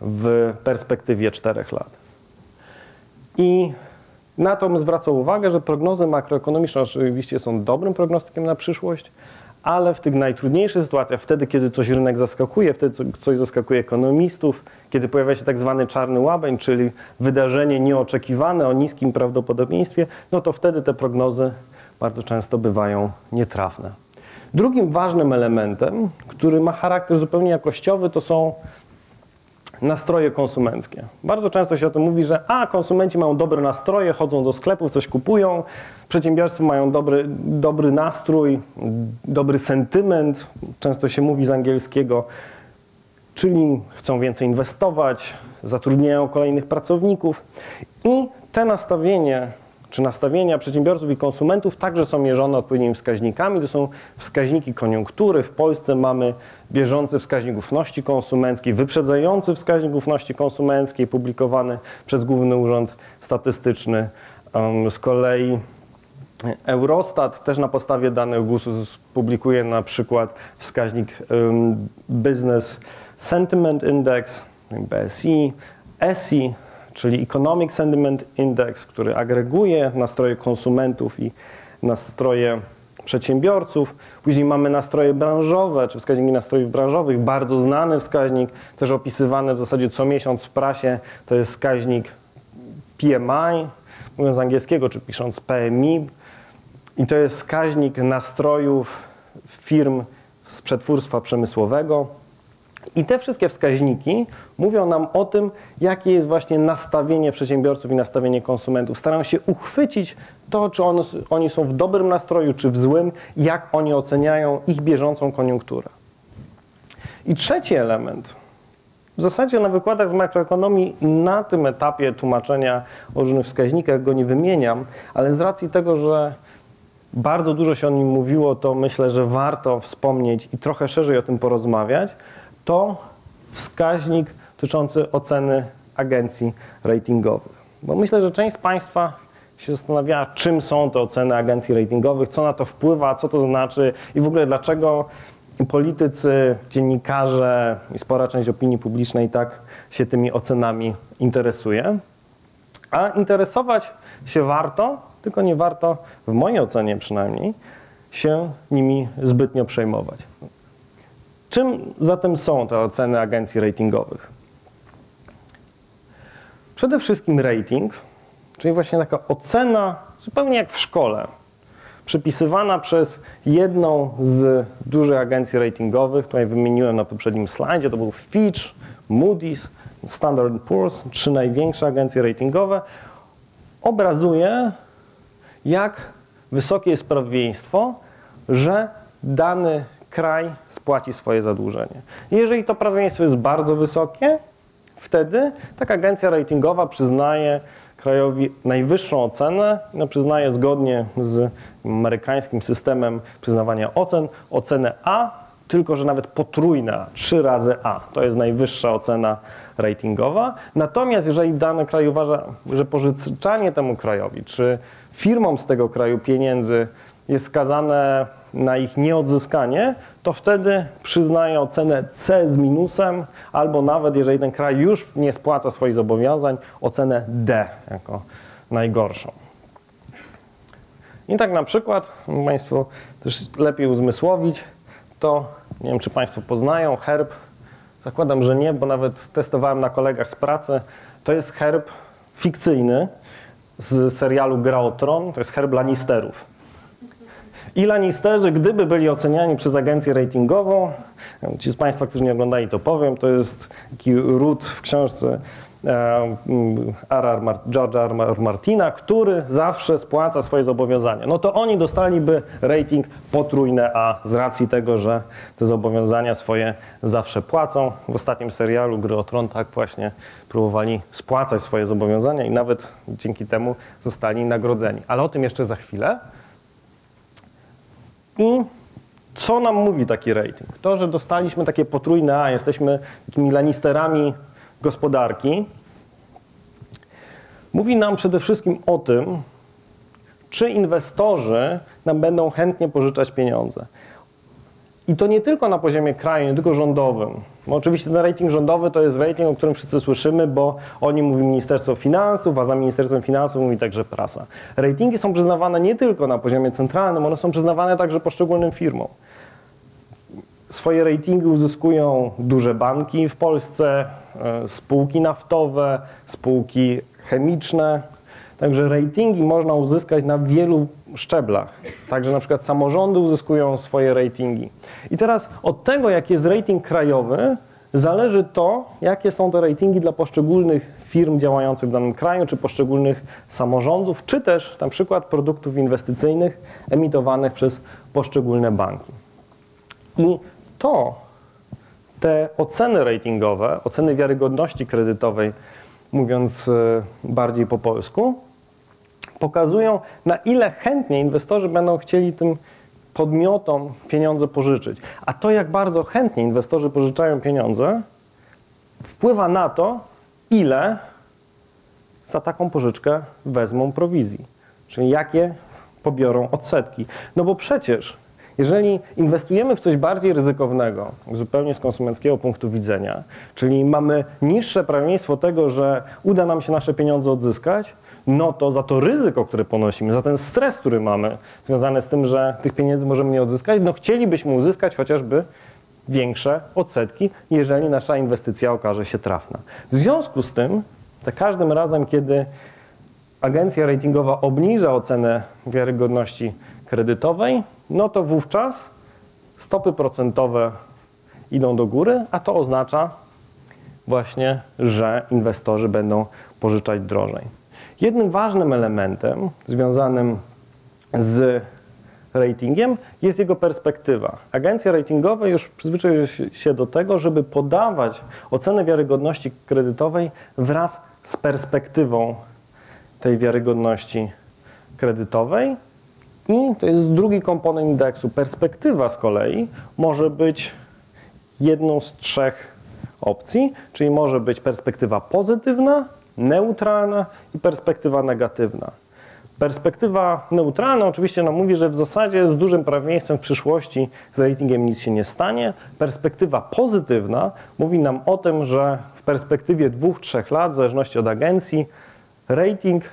w perspektywie 4 lat. I na to bym zwracał uwagę, że prognozy makroekonomiczne oczywiście są dobrym prognostykiem na przyszłość, ale w tych najtrudniejszych sytuacjach, wtedy kiedy coś rynek zaskakuje, wtedy co- coś zaskakuje ekonomistów, kiedy pojawia się tak zwany czarny łabędź, czyli wydarzenie nieoczekiwane o niskim prawdopodobieństwie, no to wtedy te prognozy bardzo często bywają nietrafne. Drugim ważnym elementem, który ma charakter zupełnie jakościowy, to są nastroje konsumenckie. Bardzo często się o tym mówi, że a konsumenci mają dobre nastroje, chodzą do sklepów, coś kupują, przedsiębiorcy mają dobry, dobry nastrój, dobry sentyment, często się mówi z angielskiego, czyli chcą więcej inwestować, zatrudniają kolejnych pracowników i te nastawienie czy nastawienia przedsiębiorców i konsumentów także są mierzone odpowiednimi wskaźnikami. To są wskaźniki koniunktury. W Polsce mamy bieżący wskaźnik ufności konsumenckiej, wyprzedzający wskaźnik ufności konsumenckiej publikowany przez Główny Urząd Statystyczny. Z kolei Eurostat też na podstawie danych GUS-u publikuje na przykład wskaźnik Business Sentiment Index, BSI, ESI, czyli Economic Sentiment Index, który agreguje nastroje konsumentów i nastroje przedsiębiorców. Później mamy nastroje branżowe, czy wskaźniki nastrojów branżowych, bardzo znany wskaźnik, też opisywany w zasadzie co miesiąc w prasie, to jest wskaźnik PMI, mówiąc z angielskiego, czy pisząc PMI. I to jest wskaźnik nastrojów firm z przetwórstwa przemysłowego. I te wszystkie wskaźniki mówią nam o tym, jakie jest właśnie nastawienie przedsiębiorców i nastawienie konsumentów. Starają się uchwycić to, czy one, oni są w dobrym nastroju, czy w złym, jak oni oceniają ich bieżącą koniunkturę. I trzeci element. W zasadzie na wykładach z makroekonomii na tym etapie tłumaczenia o różnych wskaźnikach go nie wymieniam, ale z racji tego, że bardzo dużo się o nim mówiło, to myślę, że warto wspomnieć i trochę szerzej o tym porozmawiać, to wskaźnik dotyczący oceny agencji ratingowych. Bo myślę, że część z Państwa się zastanawiała, czym są te oceny agencji ratingowych, co na to wpływa, co to znaczy i w ogóle dlaczego politycy, dziennikarze i spora część opinii publicznej tak się tymi ocenami interesuje. A interesować się warto, tylko nie warto, w mojej ocenie przynajmniej, się nimi zbytnio przejmować. Czym zatem są te oceny agencji ratingowych? Przede wszystkim rating, czyli właśnie taka ocena, zupełnie jak w szkole, przypisywana przez jedną z dużych agencji ratingowych, tutaj wymieniłem na poprzednim slajdzie, to był Fitch, Moody's, Standard Poor's, trzy największe agencje ratingowe, obrazuje, jak wysokie jest prawdopodobieństwo, że dany kraj spłaci swoje zadłużenie. Jeżeli to prawdopodobieństwo jest bardzo wysokie, wtedy taka agencja ratingowa przyznaje krajowi najwyższą ocenę, no przyznaje zgodnie z amerykańskim systemem przyznawania ocen, ocenę A, tylko że nawet potrójne A, trzy razy A. To jest najwyższa ocena ratingowa. Natomiast jeżeli dany kraj uważa, że pożyczanie temu krajowi, czy firmom z tego kraju pieniędzy jest skazane na ich nieodzyskanie, to wtedy przyznaje ocenę C z minusem, albo nawet jeżeli ten kraj już nie spłaca swoich zobowiązań, ocenę D jako najgorszą. I tak na przykład, Państwo też lepiej uzmysłowić, to nie wiem, czy Państwo poznają herb. Zakładam, że nie, bo nawet testowałem na kolegach z pracy. To jest herb fikcyjny z serialu Gra o Tron. To jest herb Lannisterów. I Lannisterzy, gdyby byli oceniani przez agencję ratingową, ci z Państwa, którzy nie oglądali, to powiem, to jest taki ród w książce e, mm, R.R. Mar- R. Martina, który zawsze spłaca swoje zobowiązania. No to oni dostaliby rating potrójne A z racji tego, że te zobowiązania swoje zawsze płacą. W ostatnim serialu Gry o Tron tak właśnie próbowali spłacać swoje zobowiązania i nawet dzięki temu zostali nagrodzeni. Ale o tym jeszcze za chwilę. I co nam mówi taki rating? To, że dostaliśmy takie potrójne A, jesteśmy takimi lanisterami gospodarki, mówi nam przede wszystkim o tym, czy inwestorzy nam będą chętnie pożyczać pieniądze. I to nie tylko na poziomie kraju, nie tylko rządowym. Bo oczywiście ten rating rządowy to jest rating, o którym wszyscy słyszymy, bo o nim mówi Ministerstwo Finansów, a za Ministerstwem Finansów mówi także prasa. Ratingi są przyznawane nie tylko na poziomie centralnym, one są przyznawane także poszczególnym firmom. Swoje ratingi uzyskują duże banki w Polsce, e, spółki naftowe, spółki chemiczne. Także ratingi można uzyskać na wielu szczeblach. Także na przykład samorządy uzyskują swoje ratingi. I teraz od tego, jaki jest rating krajowy, zależy to, jakie są te ratingi dla poszczególnych firm działających w danym kraju, czy poszczególnych samorządów, czy też na przykład produktów inwestycyjnych emitowanych przez poszczególne banki. I to, te oceny ratingowe, oceny wiarygodności kredytowej, mówiąc e, bardziej po polsku, pokazują, na ile chętnie inwestorzy będą chcieli tym podmiotom pieniądze pożyczyć. A to, jak bardzo chętnie inwestorzy pożyczają pieniądze, wpływa na to, ile za taką pożyczkę wezmą prowizji, czyli jakie pobiorą odsetki. No bo przecież, jeżeli inwestujemy w coś bardziej ryzykownego, zupełnie z konsumenckiego punktu widzenia, czyli mamy niższe prawieństwo tego, że uda nam się nasze pieniądze odzyskać, no to za to ryzyko, które ponosimy, za ten stres, który mamy, związany z tym, że tych pieniędzy możemy nie odzyskać, no chcielibyśmy uzyskać chociażby większe odsetki, jeżeli nasza inwestycja okaże się trafna. W związku z tym, za każdym razem, kiedy agencja ratingowa obniża ocenę wiarygodności kredytowej, no to wówczas stopy procentowe idą do góry, a to oznacza właśnie, że inwestorzy będą pożyczać drożej. Jednym ważnym elementem związanym z ratingiem jest jego perspektywa. Agencje ratingowe już przyzwyczaiły się do tego, żeby podawać ocenę wiarygodności kredytowej wraz z perspektywą tej wiarygodności kredytowej. I to jest drugi komponent indeksu. Perspektywa z kolei może być jedną z trzech opcji, czyli może być perspektywa pozytywna, neutralna i perspektywa negatywna. Perspektywa neutralna oczywiście nam mówi, że w zasadzie z dużym prawieństwem w przyszłości z ratingiem nic się nie stanie. Perspektywa pozytywna mówi nam o tym, że w perspektywie dwóch, trzech lat, w zależności od agencji, rating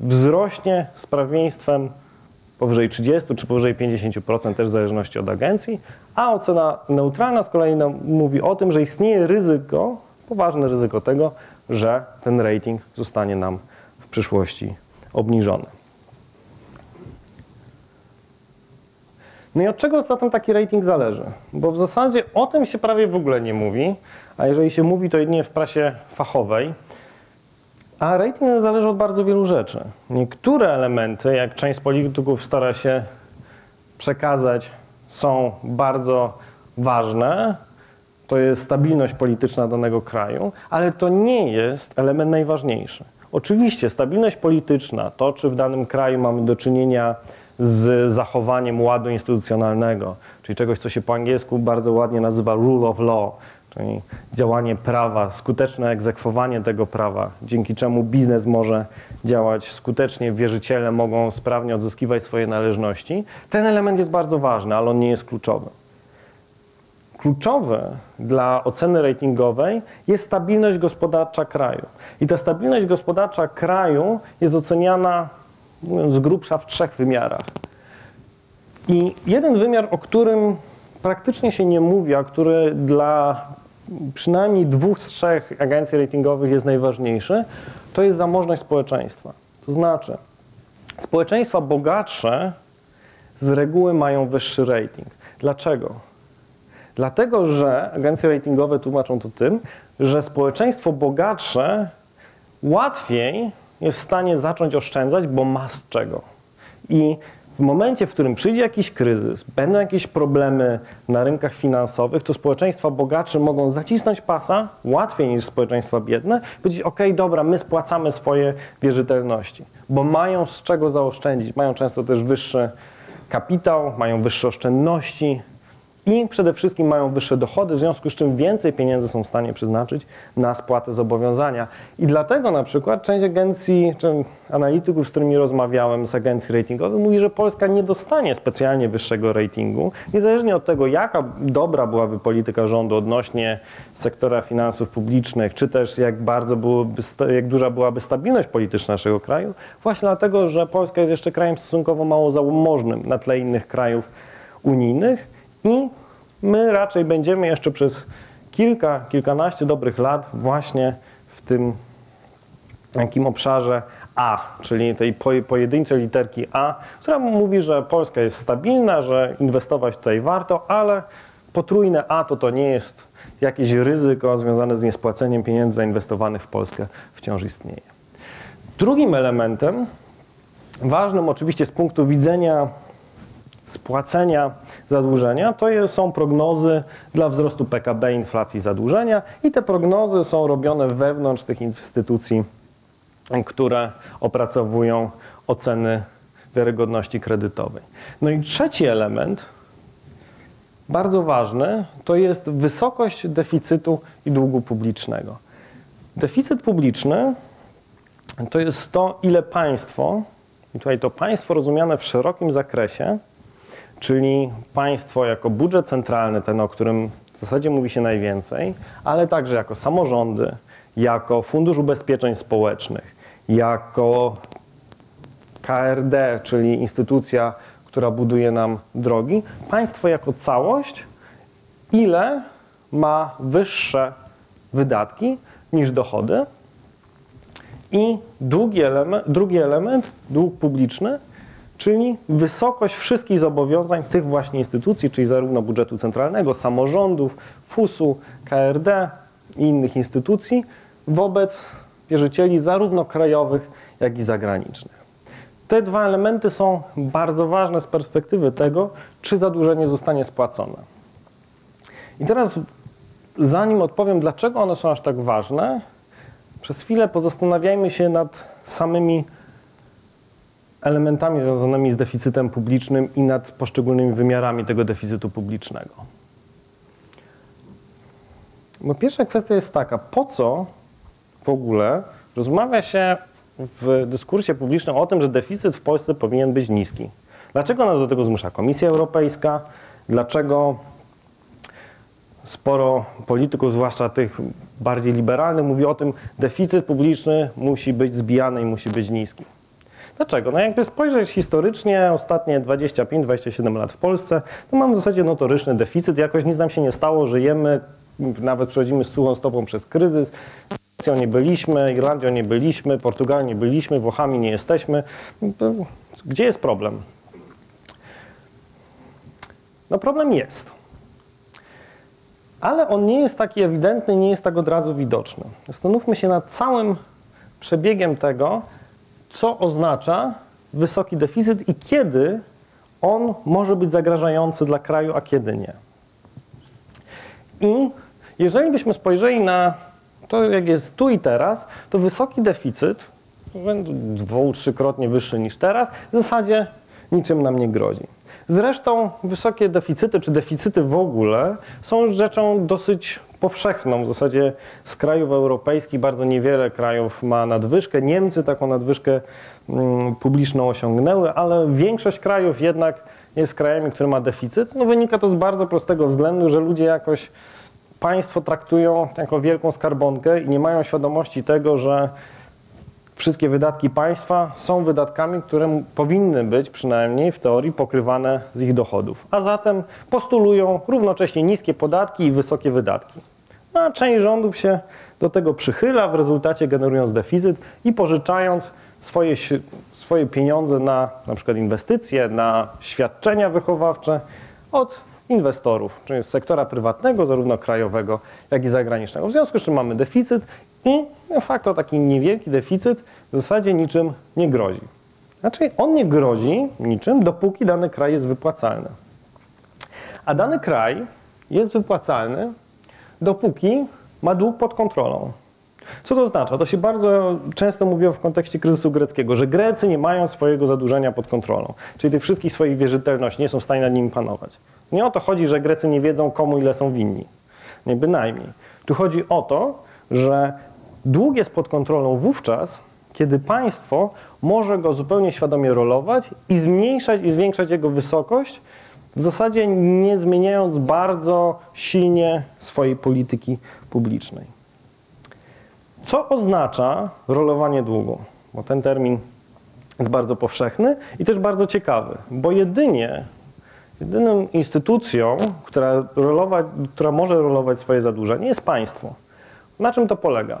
wzrośnie z prawieństwem powyżej 30 czy powyżej 50%, też w zależności od agencji, a ocena neutralna z kolei nam mówi o tym, że istnieje ryzyko, poważne ryzyko tego, że ten rating zostanie nam w przyszłości obniżony. No i od czego zatem taki rating zależy? Bo w zasadzie o tym się prawie w ogóle nie mówi, a jeżeli się mówi, to jedynie w prasie fachowej. A rating zależy od bardzo wielu rzeczy. Niektóre elementy, jak część polityków stara się przekazać, są bardzo ważne, to jest stabilność polityczna danego kraju, ale to nie jest element najważniejszy. Oczywiście stabilność polityczna, to czy w danym kraju mamy do czynienia z zachowaniem ładu instytucjonalnego, czyli czegoś, co się po angielsku bardzo ładnie nazywa rule of law, czyli działanie prawa, skuteczne egzekwowanie tego prawa, dzięki czemu biznes może działać skutecznie, wierzyciele mogą sprawnie odzyskiwać swoje należności. Ten element jest bardzo ważny, ale on nie jest kluczowy. Kluczowe dla oceny ratingowej jest stabilność gospodarcza kraju. I ta stabilność gospodarcza kraju jest oceniana, mówiąc z grubsza, w trzech wymiarach. I jeden wymiar, o którym praktycznie się nie mówi, a który dla przynajmniej dwóch z trzech agencji ratingowych jest najważniejszy, to jest zamożność społeczeństwa. To znaczy, społeczeństwa bogatsze z reguły mają wyższy rating. Dlaczego? Dlatego, że agencje ratingowe tłumaczą to tym, że społeczeństwo bogatsze łatwiej jest w stanie zacząć oszczędzać, bo ma z czego. I w momencie, w którym przyjdzie jakiś kryzys, będą jakieś problemy na rynkach finansowych, to społeczeństwa bogatsze mogą zacisnąć pasa łatwiej niż społeczeństwa biedne powiedzieć: OK, dobra, my spłacamy swoje wierzytelności, bo mają z czego zaoszczędzić, mają często też wyższy kapitał, mają wyższe oszczędności i przede wszystkim mają wyższe dochody, w związku z czym więcej pieniędzy są w stanie przeznaczyć na spłatę zobowiązania. I dlatego na przykład część agencji, czy analityków, z którymi rozmawiałem z agencji ratingowych, mówi, że Polska nie dostanie specjalnie wyższego ratingu, niezależnie od tego, jaka dobra byłaby polityka rządu odnośnie sektora finansów publicznych, czy też jak bardzo byłoby, jak duża byłaby stabilność polityczna naszego kraju, właśnie dlatego, że Polska jest jeszcze krajem stosunkowo mało zamożnym na tle innych krajów unijnych i my raczej będziemy jeszcze przez kilka, kilkanaście dobrych lat właśnie w tym takim obszarze A, czyli tej pojedynczej literki A, która mówi, że Polska jest stabilna, że inwestować tutaj warto, ale potrójne A to to nie jest jakieś ryzyko związane z niespłaceniem pieniędzy zainwestowanych w Polskę wciąż istnieje. Drugim elementem, ważnym oczywiście z punktu widzenia spłacenia zadłużenia, to są prognozy dla wzrostu PKB, inflacji, zadłużenia i te prognozy są robione wewnątrz tych instytucji, które opracowują oceny wiarygodności kredytowej. No i trzeci element, bardzo ważny, to jest wysokość deficytu i długu publicznego. Deficyt publiczny to jest to, ile państwo, i tutaj to państwo rozumiane w szerokim zakresie, czyli państwo jako budżet centralny, ten o którym w zasadzie mówi się najwięcej, ale także jako samorządy, jako Fundusz Ubezpieczeń Społecznych, jako KRD, czyli instytucja, która buduje nam drogi, państwo jako całość, ile ma wyższe wydatki niż dochody. I drugi element, drugi element dług publiczny, czyli wysokość wszystkich zobowiązań tych właśnie instytucji, czyli zarówno budżetu centralnego, samorządów, FUS-u, KRD i innych instytucji wobec wierzycieli zarówno krajowych, jak i zagranicznych. Te dwa elementy są bardzo ważne z perspektywy tego, czy zadłużenie zostanie spłacone. I teraz, zanim odpowiem, dlaczego one są aż tak ważne, przez chwilę pozastanawiajmy się nad samymi elementami związanymi z deficytem publicznym i nad poszczególnymi wymiarami tego deficytu publicznego. Bo pierwsza kwestia jest taka, po co w ogóle rozmawia się w dyskursie publicznym o tym, że deficyt w Polsce powinien być niski? Dlaczego nas do tego zmusza Komisja Europejska? Dlaczego sporo polityków, zwłaszcza tych bardziej liberalnych, mówi o tym, deficyt publiczny musi być zbijany i musi być niski? Dlaczego? No jakby spojrzeć historycznie, ostatnie 25-27 lat w Polsce, to mamy w zasadzie notoryczny deficyt, jakoś nic nam się nie stało, żyjemy, nawet przechodzimy z suchą stopą przez kryzys, Grecją nie byliśmy, Irlandią nie byliśmy, Portugalią nie byliśmy, Włochami nie jesteśmy. Gdzie jest problem? No problem jest. Ale on nie jest taki ewidentny, nie jest tak od razu widoczny. Zastanówmy się nad całym przebiegiem tego, co oznacza wysoki deficyt i kiedy on może być zagrażający dla kraju, a kiedy nie. I jeżeli byśmy spojrzeli na to, jak jest tu i teraz, to wysoki deficyt, dwu, trzykrotnie wyższy niż teraz, w zasadzie niczym nam nie grozi. Zresztą wysokie deficyty, czy deficyty w ogóle, są rzeczą dosyć powszechną. W zasadzie z krajów europejskich bardzo niewiele krajów ma nadwyżkę. Niemcy taką nadwyżkę mm, publiczną osiągnęły, ale większość krajów jednak jest krajami, które ma deficyt. No wynika to z bardzo prostego względu, że ludzie jakoś państwo traktują jako wielką skarbonkę i nie mają świadomości tego, że wszystkie wydatki państwa są wydatkami, które powinny być przynajmniej w teorii pokrywane z ich dochodów. A zatem postulują równocześnie niskie podatki i wysokie wydatki. No, a część rządów się do tego przychyla, w rezultacie generując deficyt i pożyczając swoje, swoje pieniądze na na przykład inwestycje, na świadczenia wychowawcze od inwestorów, czyli z sektora prywatnego, zarówno krajowego, jak i zagranicznego. W związku z czym mamy deficyt i de facto taki niewielki deficyt w zasadzie niczym nie grozi. Znaczy on nie grozi niczym, dopóki dany kraj jest wypłacalny. A dany kraj jest wypłacalny, dopóki ma dług pod kontrolą. Co to oznacza? To się bardzo często mówiło w kontekście kryzysu greckiego, że Grecy nie mają swojego zadłużenia pod kontrolą, czyli tych wszystkich swoich wierzytelności, nie są w stanie nad nimi panować. Nie o to chodzi, że Grecy nie wiedzą, komu ile są winni. Nie bynajmniej. Tu chodzi o to, że dług jest pod kontrolą wówczas, kiedy państwo może go zupełnie świadomie rolować i zmniejszać i zwiększać jego wysokość, w zasadzie nie zmieniając bardzo silnie swojej polityki publicznej. Co oznacza rolowanie długu? Bo ten termin jest bardzo powszechny i też bardzo ciekawy, bo jedynie, jedyną instytucją, która, która może rolować swoje zadłużenie jest państwo. Na czym to polega?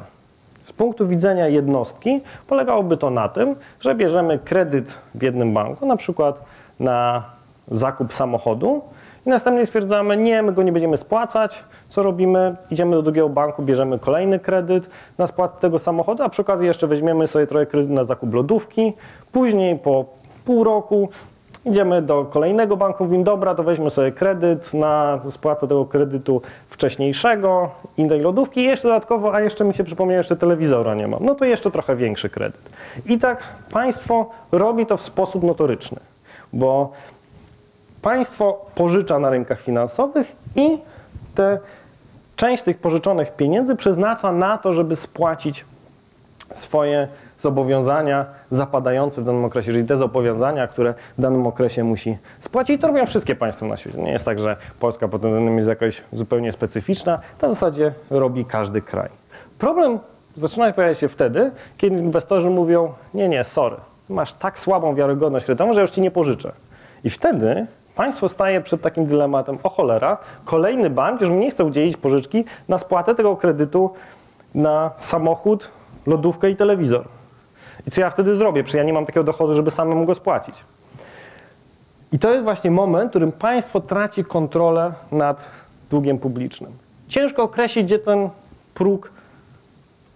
Z punktu widzenia jednostki polegałoby to na tym, że bierzemy kredyt w jednym banku, na przykład na zakup samochodu i następnie stwierdzamy, nie, my go nie będziemy spłacać. Co robimy? Idziemy do drugiego banku, bierzemy kolejny kredyt na spłatę tego samochodu, a przy okazji jeszcze weźmiemy sobie trochę kredytu na zakup lodówki. Później po pół roku idziemy do kolejnego banku, mówimy, dobra, to weźmy sobie kredyt na spłatę tego kredytu wcześniejszego, innej lodówki jeszcze dodatkowo, a jeszcze mi się przypomniał, jeszcze telewizora nie mam, no to jeszcze trochę większy kredyt. I tak państwo robi to w sposób notoryczny, bo państwo pożycza na rynkach finansowych i te, część tych pożyczonych pieniędzy przeznacza na to, żeby spłacić swoje zobowiązania zapadające w danym okresie, czyli te zobowiązania, które w danym okresie musi spłacić. I to robią wszystkie państwa na świecie. Nie jest tak, że Polska pod tym jest jakoś zupełnie specyficzna. To w zasadzie robi każdy kraj. Problem zaczyna pojawiać się wtedy, kiedy inwestorzy mówią, nie, nie, sorry, masz tak słabą wiarygodność kredytową, że już ci nie pożyczę. I wtedy państwo staje przed takim dylematem, o cholera, kolejny bank już mi nie chce udzielić pożyczki na spłatę tego kredytu na samochód, lodówkę i telewizor. I co ja wtedy zrobię? Przecież ja nie mam takiego dochodu, żeby samemu go spłacić. I to jest właśnie moment, w którym państwo traci kontrolę nad długiem publicznym. Ciężko określić, gdzie ten próg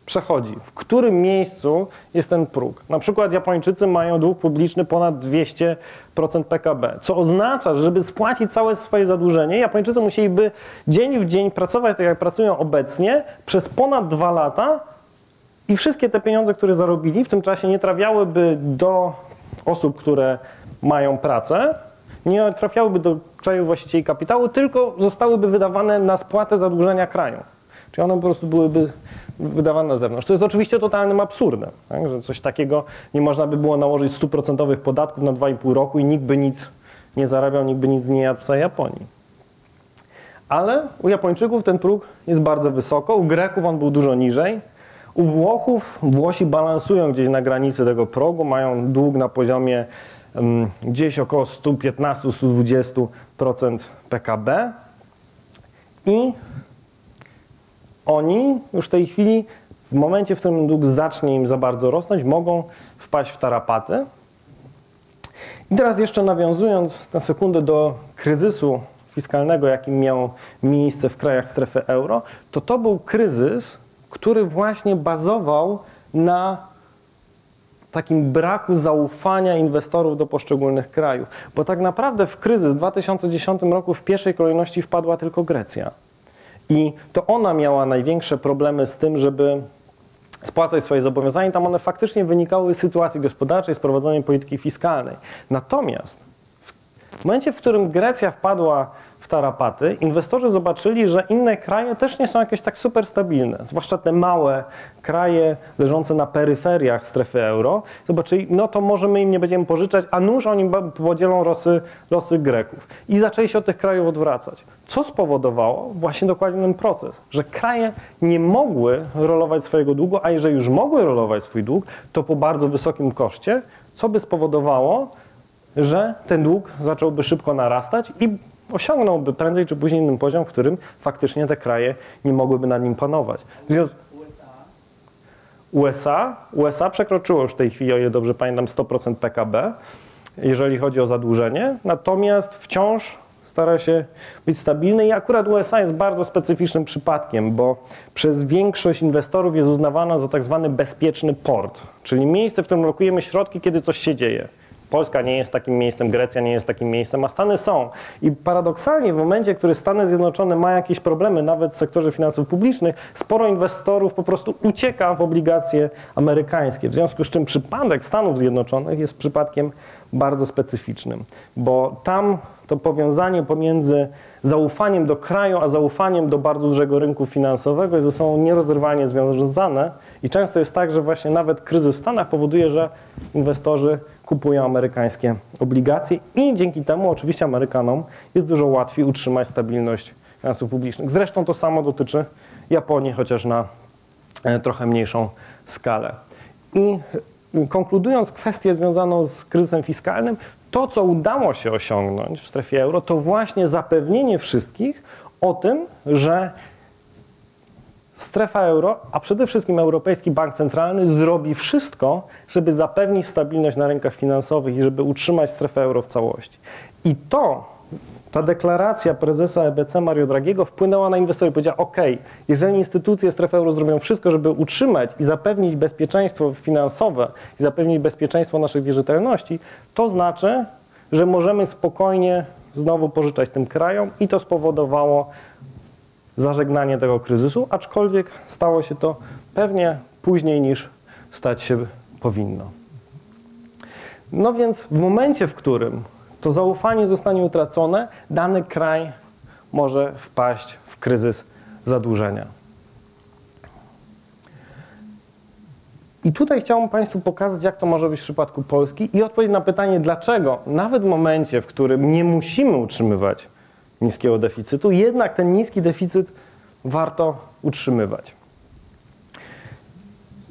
przechodzi, w którym miejscu jest ten próg. Na przykład Japończycy mają dług publiczny ponad 200% PKB, co oznacza, że żeby spłacić całe swoje zadłużenie, Japończycy musieliby dzień w dzień pracować tak jak pracują obecnie przez ponad dwa lata i wszystkie te pieniądze, które zarobili w tym czasie nie trafiałyby do osób, które mają pracę, nie trafiałyby do krajów właścicieli kapitału, tylko zostałyby wydawane na spłatę zadłużenia kraju. Czyli one po prostu byłyby wydawane na zewnątrz. Co jest oczywiście totalnym absurdem, tak? że coś takiego nie można by było nałożyć stuprocentowych podatków na 2,5 roku i nikt by nic nie zarabiał, nikt by nic nie jadł w Japonii. Ale u Japończyków ten próg jest bardzo wysoko, u Greków on był dużo niżej. U Włochów, Włosi balansują gdzieś na granicy tego progu, mają dług na poziomie um, gdzieś około 115-120% PKB i oni już w tej chwili, w momencie, w którym dług zacznie im za bardzo rosnąć, mogą wpaść w tarapaty. I teraz jeszcze nawiązując na sekundę do kryzysu fiskalnego, jaki miał miejsce w krajach strefy euro, to to był kryzys, który właśnie bazował na takim braku zaufania inwestorów do poszczególnych krajów. Bo tak naprawdę w kryzys w 2010 roku w pierwszej kolejności wpadła tylko Grecja. I to ona miała największe problemy z tym, żeby spłacać swoje zobowiązania. Tam one faktycznie wynikały z sytuacji gospodarczej, z prowadzeniem polityki fiskalnej. Natomiast w momencie, w którym Grecja wpadła w tarapaty, inwestorzy zobaczyli, że inne kraje też nie są jakieś tak super stabilne, zwłaszcza te małe kraje leżące na peryferiach strefy euro. Zobaczyli, no to może my im nie będziemy pożyczać, a nuż oni podzielą losy, losy Greków. I zaczęli się od tych krajów odwracać. Co spowodowało właśnie dokładnie ten proces, że kraje nie mogły rolować swojego długu, a jeżeli już mogły rolować swój dług, to po bardzo wysokim koszcie, co by spowodowało, że ten dług zacząłby szybko narastać i osiągnąłby prędzej czy później inny poziom, w którym faktycznie te kraje nie mogłyby nad nim panować. USA, USA przekroczyło już w tej chwili, o ile dobrze pamiętam, 100% PKB, jeżeli chodzi o zadłużenie, natomiast wciąż stara się być stabilny i akurat USA jest bardzo specyficznym przypadkiem, bo przez większość inwestorów jest uznawana za tak zwany bezpieczny port, czyli miejsce, w którym lokujemy środki, kiedy coś się dzieje. Polska nie jest takim miejscem, Grecja nie jest takim miejscem, a Stany są. I paradoksalnie w momencie, w którym Stany Zjednoczone ma jakieś problemy, nawet w sektorze finansów publicznych, sporo inwestorów po prostu ucieka w obligacje amerykańskie. W związku z czym przypadek Stanów Zjednoczonych jest przypadkiem bardzo specyficznym, bo tam to powiązanie pomiędzy zaufaniem do kraju, a zaufaniem do bardzo dużego rynku finansowego jest ze sobą nierozerwalnie związane i często jest tak, że właśnie nawet kryzys w Stanach powoduje, że inwestorzy kupują amerykańskie obligacje i dzięki temu oczywiście Amerykanom jest dużo łatwiej utrzymać stabilność finansów publicznych. Zresztą to samo dotyczy Japonii, chociaż na e, trochę mniejszą skalę. I e, konkludując kwestię związaną z kryzysem fiskalnym, to, co udało się osiągnąć w strefie euro, to właśnie zapewnienie wszystkich o tym, że strefa euro, a przede wszystkim Europejski Bank Centralny zrobi wszystko, żeby zapewnić stabilność na rynkach finansowych i żeby utrzymać strefę euro w całości. I to, ta deklaracja prezesa EBC Mario Dragiego wpłynęła na inwestorów. Powiedziała, ok, jeżeli instytucje strefy euro zrobią wszystko, żeby utrzymać i zapewnić bezpieczeństwo finansowe i zapewnić bezpieczeństwo naszych wierzytelności, to znaczy, że możemy spokojnie znowu pożyczać tym krajom i to spowodowało zażegnanie tego kryzysu, aczkolwiek stało się to pewnie później niż stać się powinno. No więc w momencie, w którym to zaufanie zostanie utracone, dany kraj może wpaść w kryzys zadłużenia. I tutaj chciałbym Państwu pokazać, jak to może być w przypadku Polski i odpowiedzieć na pytanie, dlaczego nawet w momencie, w którym nie musimy utrzymywać niskiego deficytu, jednak ten niski deficyt warto utrzymywać.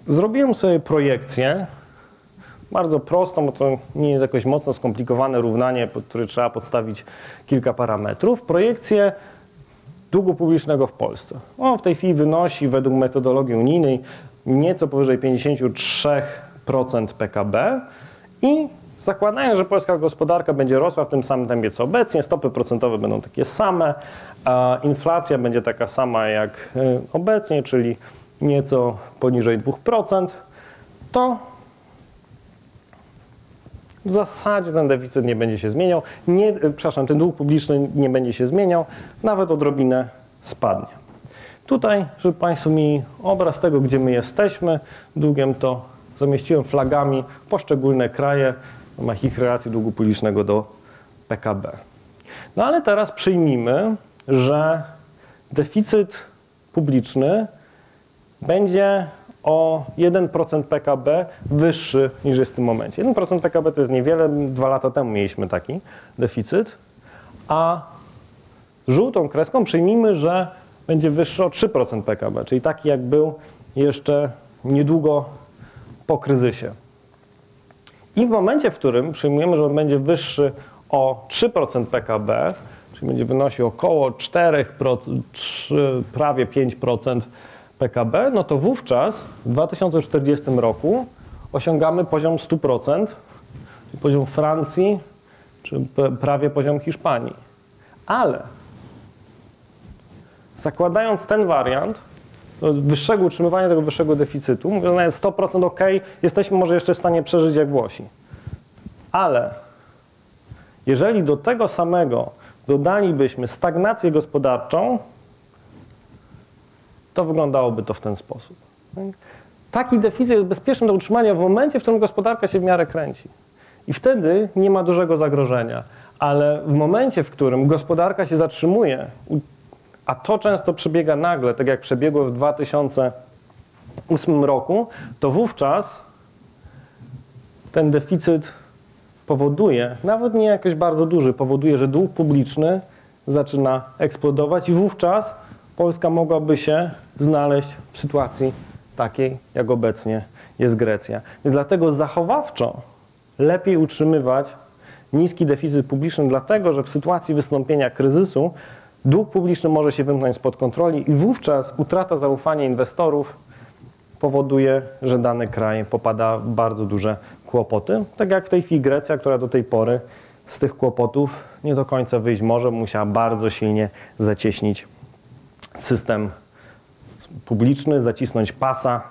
Zrobiłem sobie projekcję, bardzo prostą, bo to nie jest jakoś mocno skomplikowane równanie, pod które trzeba podstawić kilka parametrów. Projekcję długu publicznego w Polsce. On w tej chwili wynosi według metodologii unijnej nieco powyżej 53% PKB i zakładając, że polska gospodarka będzie rosła w tym samym tempie co obecnie, stopy procentowe będą takie same, a inflacja będzie taka sama jak y, obecnie, czyli nieco poniżej 2%, to w zasadzie ten deficyt nie będzie się zmieniał, nie, y, przepraszam, ten dług publiczny nie będzie się zmieniał, nawet odrobinę spadnie. Tutaj, żeby Państwo mieli obraz tego, gdzie my jesteśmy, długiem to zamieściłem flagami poszczególne kraje, w ramach ich relacji długu publicznego do PKB. No ale teraz przyjmijmy, że deficyt publiczny będzie o 1% PKB wyższy niż jest w tym momencie. 1% PKB to jest niewiele, dwa lata temu mieliśmy taki deficyt, a żółtą kreską przyjmijmy, że będzie wyższy o 3% PKB, czyli taki jak był jeszcze niedługo po kryzysie. I w momencie, w którym przyjmujemy, że on będzie wyższy o 3% PKB, czyli będzie wynosił około 4%, 3, prawie 5% PKB, no to wówczas w 2040 roku osiągamy poziom 100%, czyli poziom Francji, czy prawie poziom Hiszpanii. Ale zakładając ten wariant, wyższego utrzymywania tego wyższego deficytu, jest 100% ok, jesteśmy może jeszcze w stanie przeżyć jak Włosi. Ale jeżeli do tego samego dodalibyśmy stagnację gospodarczą, to wyglądałoby to w ten sposób. Taki deficyt jest bezpieczny do utrzymania w momencie, w którym gospodarka się w miarę kręci. I wtedy nie ma dużego zagrożenia. Ale w momencie, w którym gospodarka się zatrzymuje, a to często przebiega nagle, tak jak przebiegło w 2008 roku, to wówczas ten deficyt powoduje, nawet nie jakoś bardzo duży, powoduje, że dług publiczny zaczyna eksplodować i wówczas Polska mogłaby się znaleźć w sytuacji takiej, jak obecnie jest Grecja. Więc dlatego zachowawczo lepiej utrzymywać niski deficyt publiczny, dlatego że w sytuacji wystąpienia kryzysu dług publiczny może się wymknąć spod kontroli i wówczas utrata zaufania inwestorów powoduje, że dany kraj popada w bardzo duże kłopoty. Tak jak w tej chwili Grecja, która do tej pory z tych kłopotów nie do końca wyjść może, musiała bardzo silnie zacieśnić system publiczny, zacisnąć pasa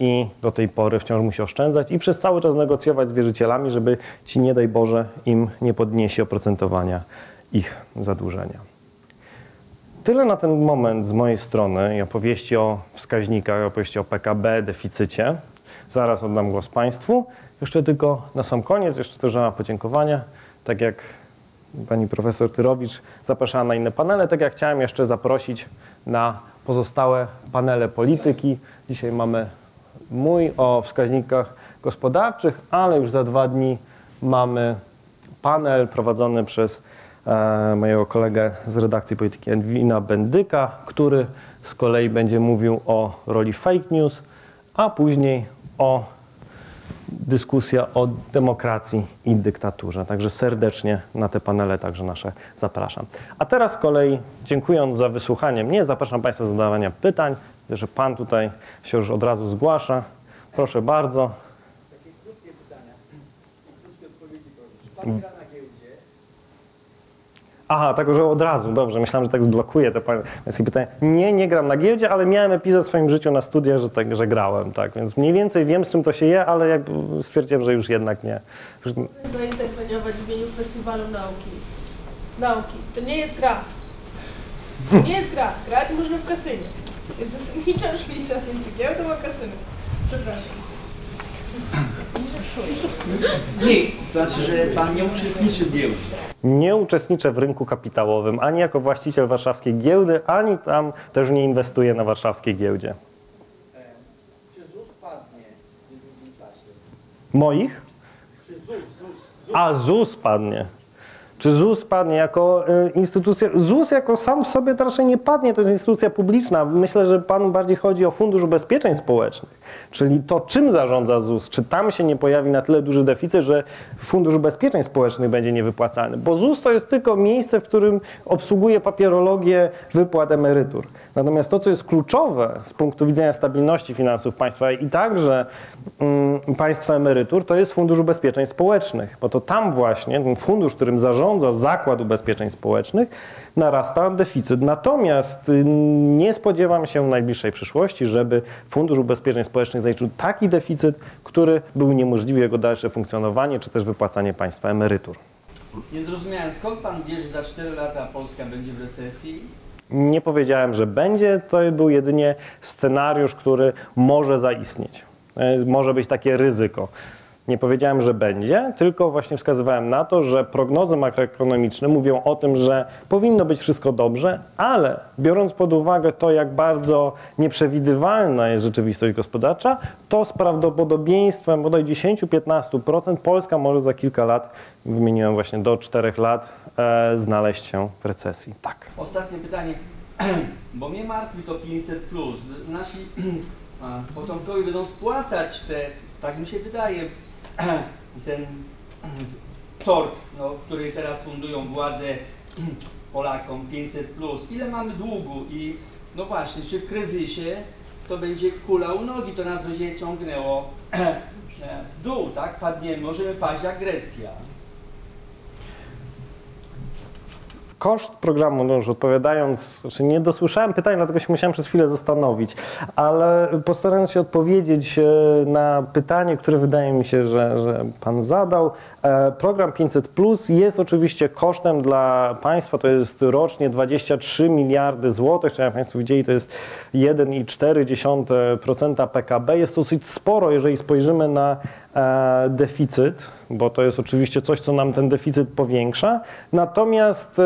i do tej pory wciąż musi oszczędzać i przez cały czas negocjować z wierzycielami, żeby ci, nie daj Boże, im nie podniesie oprocentowania ich zadłużenia. Tyle na ten moment z mojej strony i opowieści o wskaźnikach, opowieści o PKB, deficycie. Zaraz oddam głos Państwu. Jeszcze tylko na sam koniec, jeszcze też na podziękowania. Tak jak pani profesor Tyrowicz zapraszała na inne panele, tak jak chciałem jeszcze zaprosić na pozostałe panele polityki. Dzisiaj mamy mój o wskaźnikach gospodarczych, ale już za dwa dni mamy panel prowadzony przez mojego kolegę z redakcji polityki Edwina Bendyka, który z kolei będzie mówił o roli fake news, a później o dyskusja o demokracji i dyktaturze. Także serdecznie na te panele także nasze zapraszam. A teraz z kolei, dziękując za wysłuchanie mnie, zapraszam Państwa do zadawania pytań. Widzę, że Pan tutaj się już od razu zgłasza. Proszę bardzo. Takie krótkie pytania krótkie odpowiedzi proszę. Czy pan gra na giełdzie? Aha, tak, że od razu, dobrze, myślałem, że tak zblokuję te pańskie pytania. Nie, nie gram na giełdzie, ale miałem epizod w swoim życiu na studiach, że, tak, że grałem, tak, więc mniej więcej wiem, z czym to się je, ale jakby stwierdziłem, że już jednak nie. Zainterweniować w imieniu Festiwalu Nauki. Nauki. To nie jest gra. To nie jest gra. Grać można w kasynie. Jest zasadnicza różnica między giełdą a kasynem. Przepraszam. Nie, to znaczy, że pan nie uczestniczy w giełdzie. Nie uczestniczę w rynku kapitałowym, ani jako właściciel warszawskiej giełdy, ani tam też nie inwestuję na warszawskiej giełdzie. E, Czy ZUS padnie w czasie? Moich? Czy ZUS, ZUS, ZUS A ZUS padnie. Czy ZUS padnie jako y, instytucja? ZUS jako sam w sobie to raczej nie padnie, to jest instytucja publiczna. Myślę, że panu bardziej chodzi o Fundusz Ubezpieczeń Społecznych, czyli to, czym zarządza ZUS. Czy tam się nie pojawi na tyle duży deficyt, że Fundusz Ubezpieczeń Społecznych będzie niewypłacalny? Bo ZUS to jest tylko miejsce, w którym obsługuje papierologię wypłat emerytur. Natomiast to, co jest kluczowe z punktu widzenia stabilności finansów państwa i także mm, państwa emerytur, to jest Fundusz Ubezpieczeń Społecznych, bo to tam właśnie, ten fundusz, którym zarządza Zakład Ubezpieczeń Społecznych, narasta deficyt. Natomiast y, nie spodziewam się w najbliższej przyszłości, żeby Fundusz Ubezpieczeń Społecznych zaliczył taki deficyt, który był niemożliwy jego dalsze funkcjonowanie, czy też wypłacanie państwa emerytur. Nie zrozumiałem, skąd pan wie, że za 4 lata Polska będzie w recesji? Nie powiedziałem, że będzie, to był jedynie scenariusz, który może zaistnieć. E, Może być takie ryzyko. Nie powiedziałem, że będzie, tylko właśnie wskazywałem na to, że prognozy makroekonomiczne mówią o tym, że powinno być wszystko dobrze, ale biorąc pod uwagę to, jak bardzo nieprzewidywalna jest rzeczywistość gospodarcza, to z prawdopodobieństwem bodaj 10-15% Polska może za kilka lat, wymieniłem właśnie do 4 lat, e, znaleźć się w recesji. Tak. Ostatnie pytanie, [clears throat] bo mnie martwi to 500 plus. Nasi [clears throat] potomkowie będą spłacać te, tak mi się wydaje, [clears throat] ten [clears throat] tort, no, który teraz fundują władze [clears throat] Polakom 500 plus. Ile mamy długu i no właśnie, czy w kryzysie to będzie kula u nogi, to nas będzie ciągnęło w dół, tak? Padniemy, możemy paść jak Grecja. Koszt programu, no już odpowiadając, znaczy nie dosłyszałem pytania, dlatego się musiałem przez chwilę zastanowić, ale postarając się odpowiedzieć e, na pytanie, które wydaje mi się, że, że Pan zadał. E, Program 500 Plus jest oczywiście kosztem dla państwa, to jest rocznie 23 miliardy złotych, czyli jak Państwo widzieli, to jest 1,4% PKB. Jest to dosyć sporo, jeżeli spojrzymy na deficyt, bo to jest oczywiście coś, co nam ten deficyt powiększa. Natomiast e,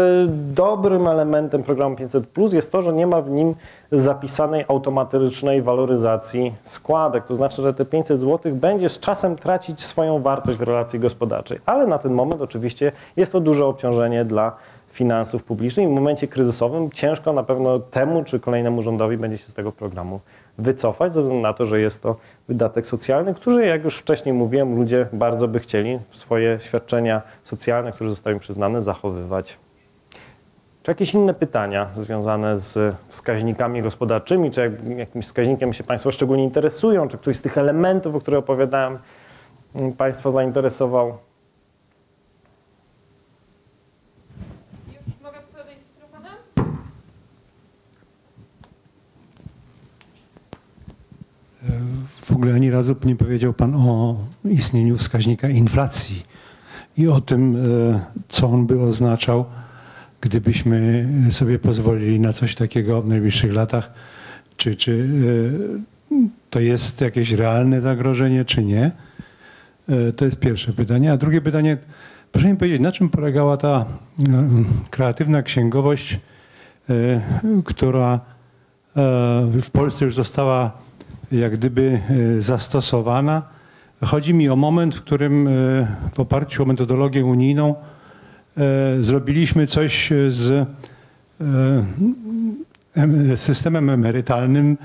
dobrym elementem programu 500 Plus jest to, że nie ma w nim zapisanej automatycznej waloryzacji składek. To znaczy, że te 500 zł będzie z czasem tracić swoją wartość w relacji gospodarczej. Ale na ten moment oczywiście jest to duże obciążenie dla finansów publicznych i w momencie kryzysowym ciężko na pewno temu czy kolejnemu rządowi będzie się z tego programu wycofać, ze względu na to, że jest to wydatek socjalny, który, jak już wcześniej mówiłem, ludzie bardzo by chcieli swoje świadczenia socjalne, które zostały im przyznane, zachowywać. Czy jakieś inne pytania związane z wskaźnikami gospodarczymi, czy jak- jakimś wskaźnikiem się Państwo szczególnie interesują, czy któryś z tych elementów, o których opowiadałem, m, Państwa zainteresował? W ogóle ani razu nie powiedział Pan o istnieniu wskaźnika inflacji i o tym, e, co on by oznaczał, gdybyśmy sobie pozwolili na coś takiego w najbliższych latach. Czy, czy e, to jest jakieś realne zagrożenie, czy nie? E, To jest pierwsze pytanie. A drugie pytanie, proszę mi powiedzieć, na czym polegała ta kreatywna księgowość, która w Polsce już została jak gdyby e, zastosowana? Chodzi mi o moment, w którym e, w oparciu o metodologię unijną e, zrobiliśmy coś z em- systemem emerytalnym,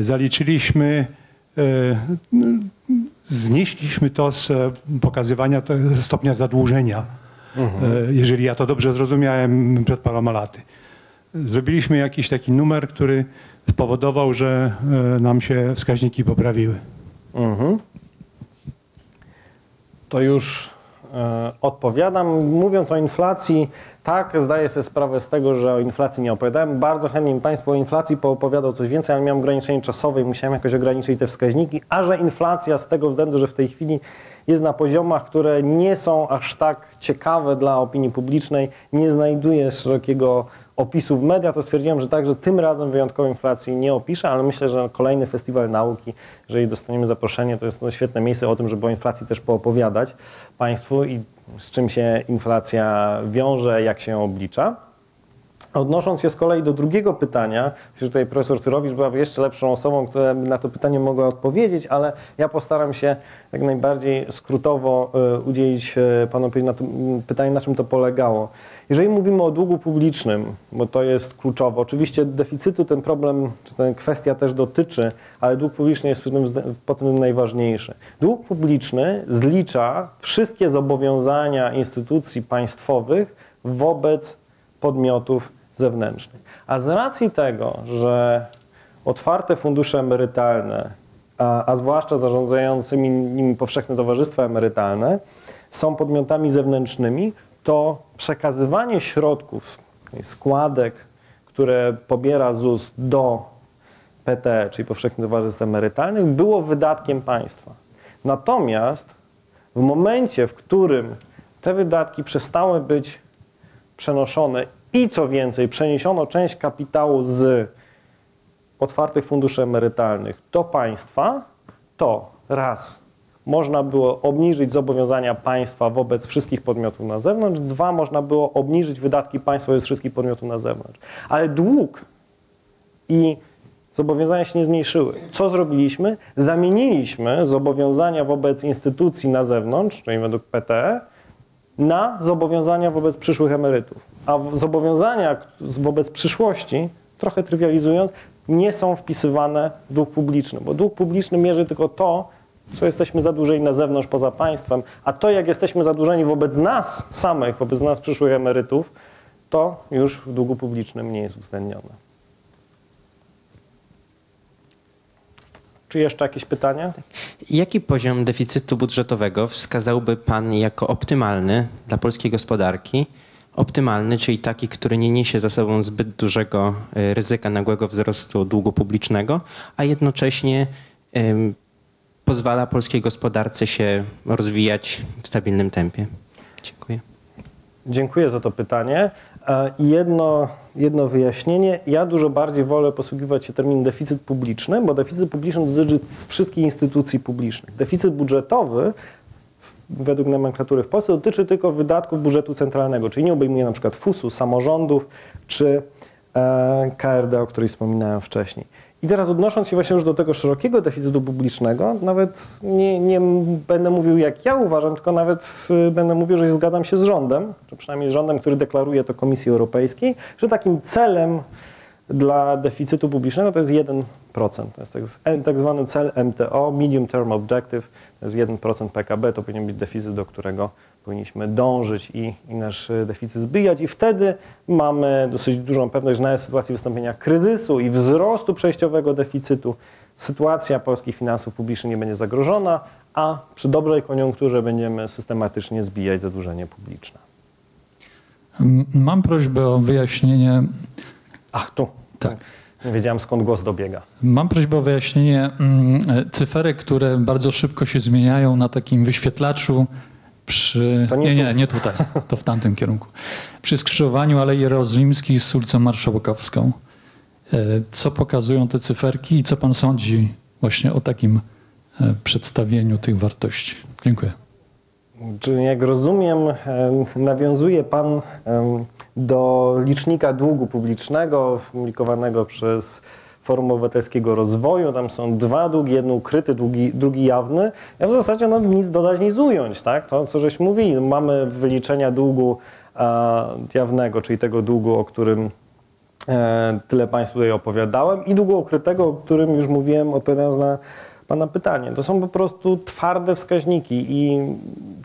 zaliczyliśmy, znieśliśmy to z pokazywania stopnia zadłużenia, e, jeżeli ja to dobrze zrozumiałem przed paroma laty. Zrobiliśmy jakiś taki numer, który spowodował, że e, nam się wskaźniki poprawiły. Mhm. To już e, odpowiadam. Mówiąc o inflacji, tak, zdaję sobie sprawę z tego, że o inflacji nie opowiadałem. Bardzo chętnie mi Państwu o inflacji poopowiadał coś więcej, ale miałem ograniczenie czasowe i musiałem jakoś ograniczyć te wskaźniki, a że inflacja z tego względu, że w tej chwili jest na poziomach, które nie są aż tak ciekawe dla opinii publicznej, nie znajduje szerokiego opisu w mediach, to stwierdziłem, że także tym razem wyjątkowo inflacji nie opiszę, ale myślę, że kolejny festiwal nauki, jeżeli dostaniemy zaproszenie, to jest no świetne miejsce o tym, żeby o inflacji też poopowiadać Państwu i z czym się inflacja wiąże, jak się oblicza. Odnosząc się z kolei do drugiego pytania, myślę, że tutaj profesor Tyrowicz byłaby jeszcze lepszą osobą, która by na to pytanie mogła odpowiedzieć, ale ja postaram się jak najbardziej skrótowo e, udzielić e, panu odpowiedzi na to pytanie, na czym to polegało. Jeżeli mówimy o długu publicznym, bo to jest kluczowe, oczywiście deficytu ten problem, czy ta kwestia też dotyczy, ale dług publiczny jest pod tym najważniejszy. Dług publiczny zlicza wszystkie zobowiązania instytucji państwowych wobec podmiotów zewnętrznych. A z racji tego, że otwarte fundusze emerytalne, a, a zwłaszcza zarządzającymi nimi powszechne towarzystwa emerytalne, są podmiotami zewnętrznymi, to przekazywanie środków, składek, które pobiera ZUS do PTE, czyli powszechnych towarzystw emerytalnych, było wydatkiem państwa. Natomiast w momencie, w którym te wydatki przestały być przenoszone i co więcej, przeniesiono część kapitału z otwartych funduszy emerytalnych do państwa, to raz można było obniżyć zobowiązania państwa wobec wszystkich podmiotów na zewnątrz, dwa można było obniżyć wydatki państwa wobec wszystkich podmiotów na zewnątrz. Ale dług i zobowiązania się nie zmniejszyły. Co zrobiliśmy? Zamieniliśmy zobowiązania wobec instytucji na zewnątrz, czyli według PTE, na zobowiązania wobec przyszłych emerytów. A zobowiązania wobec przyszłości, trochę trywializując, nie są wpisywane w dług publiczny, bo dług publiczny mierzy tylko to, co jesteśmy zadłużeni na zewnątrz poza państwem, a to, jak jesteśmy zadłużeni wobec nas samych, wobec nas przyszłych emerytów, to już w długu publicznym nie jest uwzględnione. Czy jeszcze jakieś pytania? Jaki poziom deficytu budżetowego wskazałby Pan jako optymalny dla polskiej gospodarki? Optymalny, czyli taki, który nie niesie za sobą zbyt dużego e, ryzyka nagłego wzrostu długu publicznego, a jednocześnie pozwala polskiej gospodarce się rozwijać w stabilnym tempie. Dziękuję. Dziękuję za to pytanie. E, jedno, jedno wyjaśnienie. Ja dużo bardziej wolę posługiwać się terminem deficyt publiczny, bo deficyt publiczny dotyczy wszystkich instytucji publicznych. Deficyt budżetowy według nomenklatury w Polsce dotyczy tylko wydatków budżetu centralnego, czyli nie obejmuje na przykład FUS-u, samorządów czy e, KRD, o której wspominałem wcześniej. I teraz odnosząc się właśnie już do tego szerokiego deficytu publicznego, nawet nie, nie będę mówił jak ja uważam, tylko nawet y, będę mówił, że zgadzam się z rządem, czy przynajmniej rządem, który deklaruje to Komisji Europejskiej, że takim celem dla deficytu publicznego to jest 1%. To jest tak, tak zwany cel MTO, Medium Term Objective, to jest 1% PKB, to powinien być deficyt, do którego powinniśmy dążyć i, i nasz y, deficyt zbijać i wtedy mamy dosyć dużą pewność, że nawet w sytuacji wystąpienia kryzysu i wzrostu przejściowego deficytu sytuacja polskich finansów publicznych nie będzie zagrożona, a przy dobrej koniunkturze będziemy systematycznie zbijać zadłużenie publiczne. Mam prośbę o wyjaśnienie. Ach, tu. Tak. Wiedziałem skąd głos dobiega. Mam prośbę o wyjaśnienie mm, cyferek, które bardzo szybko się zmieniają na takim wyświetlaczu przy... Nie nie, nie, nie tutaj, to w tamtym kierunku. Przy skrzyżowaniu Alei Jerozolimskiej z ulicą Marszałkowską. E, Co pokazują te cyferki i co pan sądzi właśnie o takim e, przedstawieniu tych wartości? Dziękuję. Czy jak rozumiem, em, nawiązuje Pan em, do licznika długu publicznego publikowanego przez Forum Obywatelskiego Rozwoju. Tam są dwa długi, jeden ukryty, drugi, drugi jawny. Ja w zasadzie no, nic dodać, nic ująć. Tak? To, co żeś mówili, mamy wyliczenia długu a, jawnego, czyli tego długu, o którym E, Tyle Państwu tutaj opowiadałem i długo ukrytego, o którym już mówiłem, odpowiadając na Pana pytanie. To są po prostu twarde wskaźniki i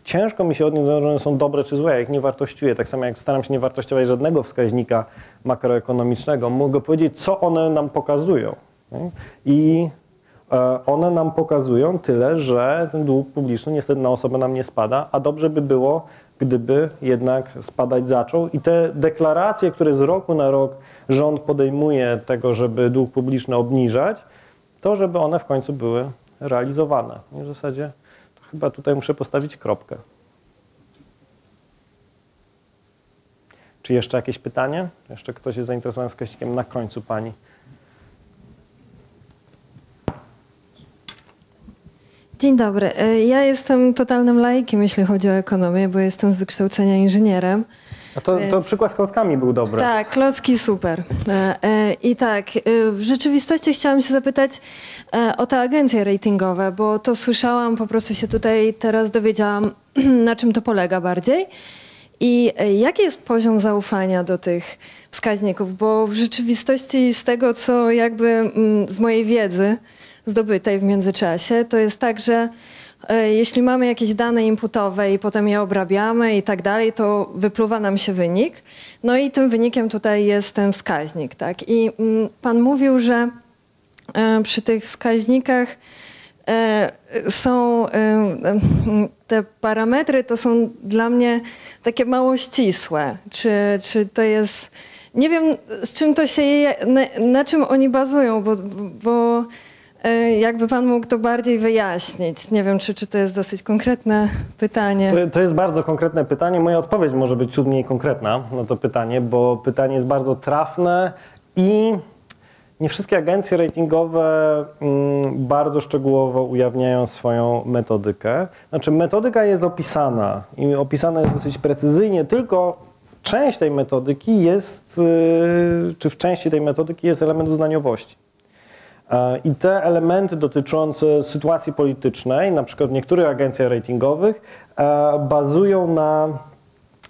ciężko mi się odnieść że one są dobre czy złe. Ja ich nie wartościuję. Tak samo jak staram się nie wartościować żadnego wskaźnika makroekonomicznego. Mogę powiedzieć, co one nam pokazują. I e, one nam pokazują tyle, że ten dług publiczny niestety na osobę nam nie spada, a dobrze by było, gdyby jednak spadać zaczął. I te deklaracje, które z roku na rok rząd podejmuje tego, żeby dług publiczny obniżać, to żeby one w końcu były realizowane. I w zasadzie chyba tutaj muszę postawić kropkę. Czy jeszcze jakieś pytanie? Jeszcze ktoś jest zainteresowany wskaźnikiem na końcu pani? Dzień dobry. E, Ja jestem totalnym laikiem, jeśli chodzi o ekonomię, bo jestem z wykształcenia inżynierem. A to, to przykład z klockami był dobry. Tak, klocki super. E, e, I tak, e, w rzeczywistości chciałam się zapytać o te agencje ratingowe, bo to słyszałam, po prostu się tutaj teraz dowiedziałam, [clears throat] na czym to polega bardziej. I jaki jest poziom zaufania do tych wskaźników? Bo w rzeczywistości z tego, co jakby mm, z mojej wiedzy zdobytej w międzyczasie, to jest tak, że jeśli mamy jakieś dane inputowe i potem je obrabiamy i tak dalej, to wypluwa nam się wynik. No i tym wynikiem tutaj jest ten wskaźnik, tak? I mm, pan mówił, że e, przy tych wskaźnikach e, są e, e, te parametry to są dla mnie takie mało ścisłe. Czy, czy to jest. Nie wiem, z czym to się je, na, na czym oni bazują, bo, bo e, jakby pan mógł to bardziej wyjaśnić. Nie wiem, czy, czy to jest dosyć konkretne pytanie. To- To jest bardzo konkretne pytanie. Moja odpowiedź może być ciut mniej konkretna na to pytanie, bo pytanie jest bardzo trafne i nie wszystkie agencje ratingowe mm, bardzo szczegółowo ujawniają swoją metodykę. Znaczy, metodyka jest opisana i opisana jest dosyć precyzyjnie, tylko część tej metodyki jest, yy, czy w części tej metodyki jest element uznaniowości. E, I te elementy dotyczące sytuacji politycznej, na przykład w niektórych agencjach ratingowych, e, bazują na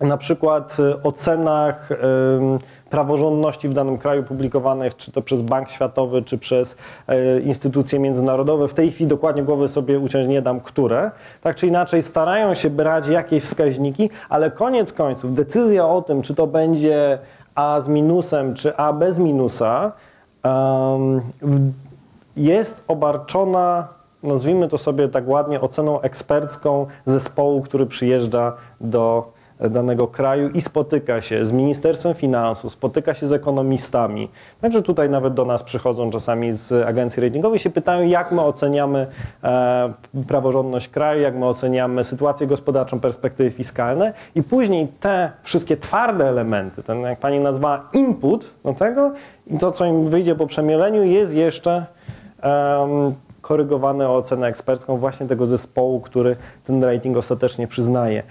na przykład e, ocenach praworządności w danym kraju publikowanych, czy to przez Bank Światowy, czy przez instytucje międzynarodowe. W tej chwili dokładnie głowy sobie uciąć nie dam, które. Tak czy inaczej starają się brać jakieś wskaźniki, ale koniec końców decyzja o tym, czy to będzie A z minusem, czy A bez minusa, w- jest obarczona, nazwijmy to sobie tak ładnie, oceną ekspercką zespołu, który przyjeżdża do danego kraju i spotyka się z Ministerstwem Finansów, spotyka się z ekonomistami. Także tutaj nawet do nas przychodzą czasami z agencji ratingowej się pytają, jak my oceniamy e, praworządność kraju, jak my oceniamy sytuację gospodarczą, perspektywy fiskalne i później te wszystkie twarde elementy, ten jak pani nazwała input do tego i to, co im wyjdzie po przemieleniu jest jeszcze korygowane o ocenę ekspercką właśnie tego zespołu, który ten rating ostatecznie przyznaje.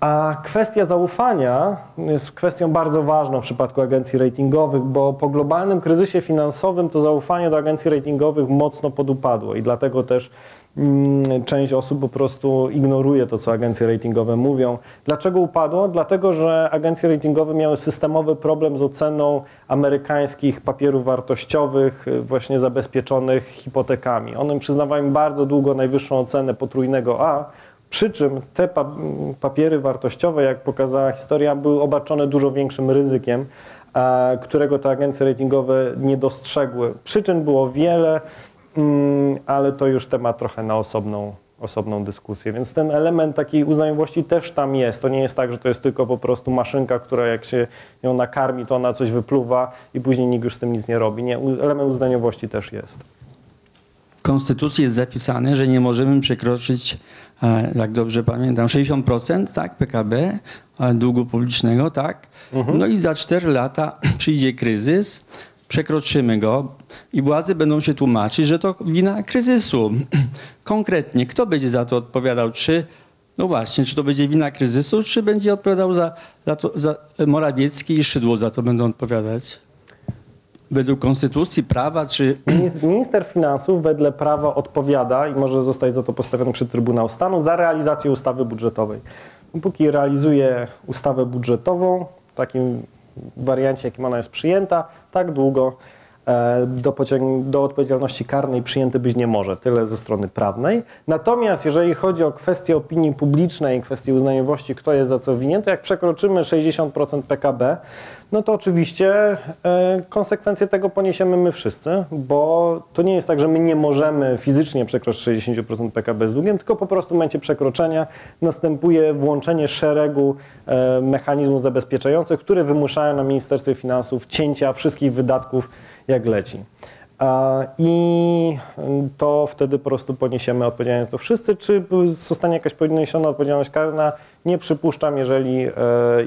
A kwestia zaufania jest kwestią bardzo ważną w przypadku agencji ratingowych, bo po globalnym kryzysie finansowym to zaufanie do agencji ratingowych mocno podupadło i dlatego też część osób po prostu ignoruje to, co agencje ratingowe mówią. Dlaczego upadło? Dlatego, że agencje ratingowe miały systemowy problem z oceną amerykańskich papierów wartościowych, y, właśnie zabezpieczonych hipotekami. One przyznawały bardzo długo najwyższą ocenę potrójnego A, przy czym te papiery wartościowe, jak pokazała historia, były obarczone dużo większym ryzykiem, którego te agencje ratingowe nie dostrzegły. Przyczyn było wiele, mm, ale to już temat trochę na osobną osobną dyskusję. Więc ten element takiej uznaniowości też tam jest. To nie jest tak, że to jest tylko po prostu maszynka, która jak się ją nakarmi, to ona coś wypluwa i później nikt już z tym nic nie robi. Nie, element uznaniowości też jest. W Konstytucji jest zapisane, że nie możemy przekroczyć, e, jak dobrze pamiętam, 60% tak, PKB e, długu publicznego, tak. No i za 4 lata [clears throat] przyjdzie kryzys, przekroczymy go i władze będą się tłumaczyć, że to wina kryzysu. [clears throat] Konkretnie, kto będzie za to odpowiadał? Czy, no właśnie, czy to będzie wina kryzysu, czy będzie odpowiadał za, za to, za Morawiecki i Szydło za to będą odpowiadać? Według konstytucji, prawa, czy [clears throat] Minis- Minister finansów wedle prawa odpowiada i może zostać za to postawiony przed Trybunał Stanu za realizację ustawy budżetowej. Póki realizuje ustawę budżetową w takim wariancie, jakim ona jest przyjęta, tak długo do, pociąg- do odpowiedzialności karnej przyjęty być nie może. Tyle ze strony prawnej. Natomiast jeżeli chodzi o kwestię opinii publicznej, kwestię uznaniowości, kto jest za co winien, to jak przekroczymy 60% PKB, no to oczywiście e, konsekwencje tego poniesiemy my wszyscy, bo to nie jest tak, że my nie możemy fizycznie przekroczyć 60% PKB z długiem, tylko po prostu w momencie przekroczenia następuje włączenie szeregu e, mechanizmów zabezpieczających, które wymuszają na Ministerstwie Finansów cięcia wszystkich wydatków jak leci. I to wtedy po prostu poniesiemy odpowiedzialność to wszyscy. Czy zostanie jakaś poniesiona odpowiedzialność karna? Nie przypuszczam, jeżeli, e,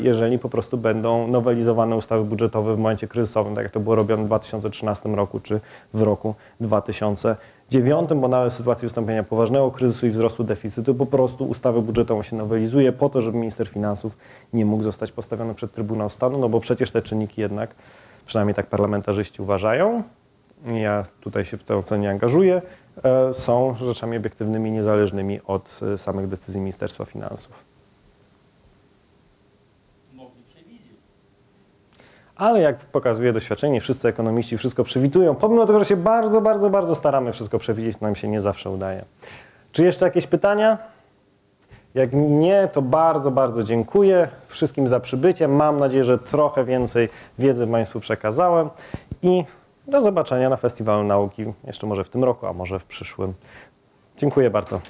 jeżeli po prostu będą nowelizowane ustawy budżetowe w momencie kryzysowym, tak jak to było robione w 2013 roku czy w roku 2009, bo nawet w sytuacji wystąpienia poważnego kryzysu i wzrostu deficytu po prostu ustawę budżetową się nowelizuje po to, żeby minister finansów nie mógł zostać postawiony przed Trybunał Stanu, no bo przecież te czynniki jednak, przynajmniej tak parlamentarzyści uważają, ja tutaj się w tę ocenę angażuję, e, są rzeczami obiektywnymi, niezależnymi od e, samych decyzji Ministerstwa Finansów. Ale jak pokazuje doświadczenie, nie wszyscy ekonomiści wszystko przewidują. Pomimo tego, że się bardzo, bardzo, bardzo staramy wszystko przewidzieć, nam się nie zawsze udaje. Czy jeszcze jakieś pytania? Jak nie, to bardzo, bardzo dziękuję wszystkim za przybycie. Mam nadzieję, że trochę więcej wiedzy Państwu przekazałem i do zobaczenia na Festiwalu Nauki jeszcze może w tym roku, a może w przyszłym. Dziękuję bardzo.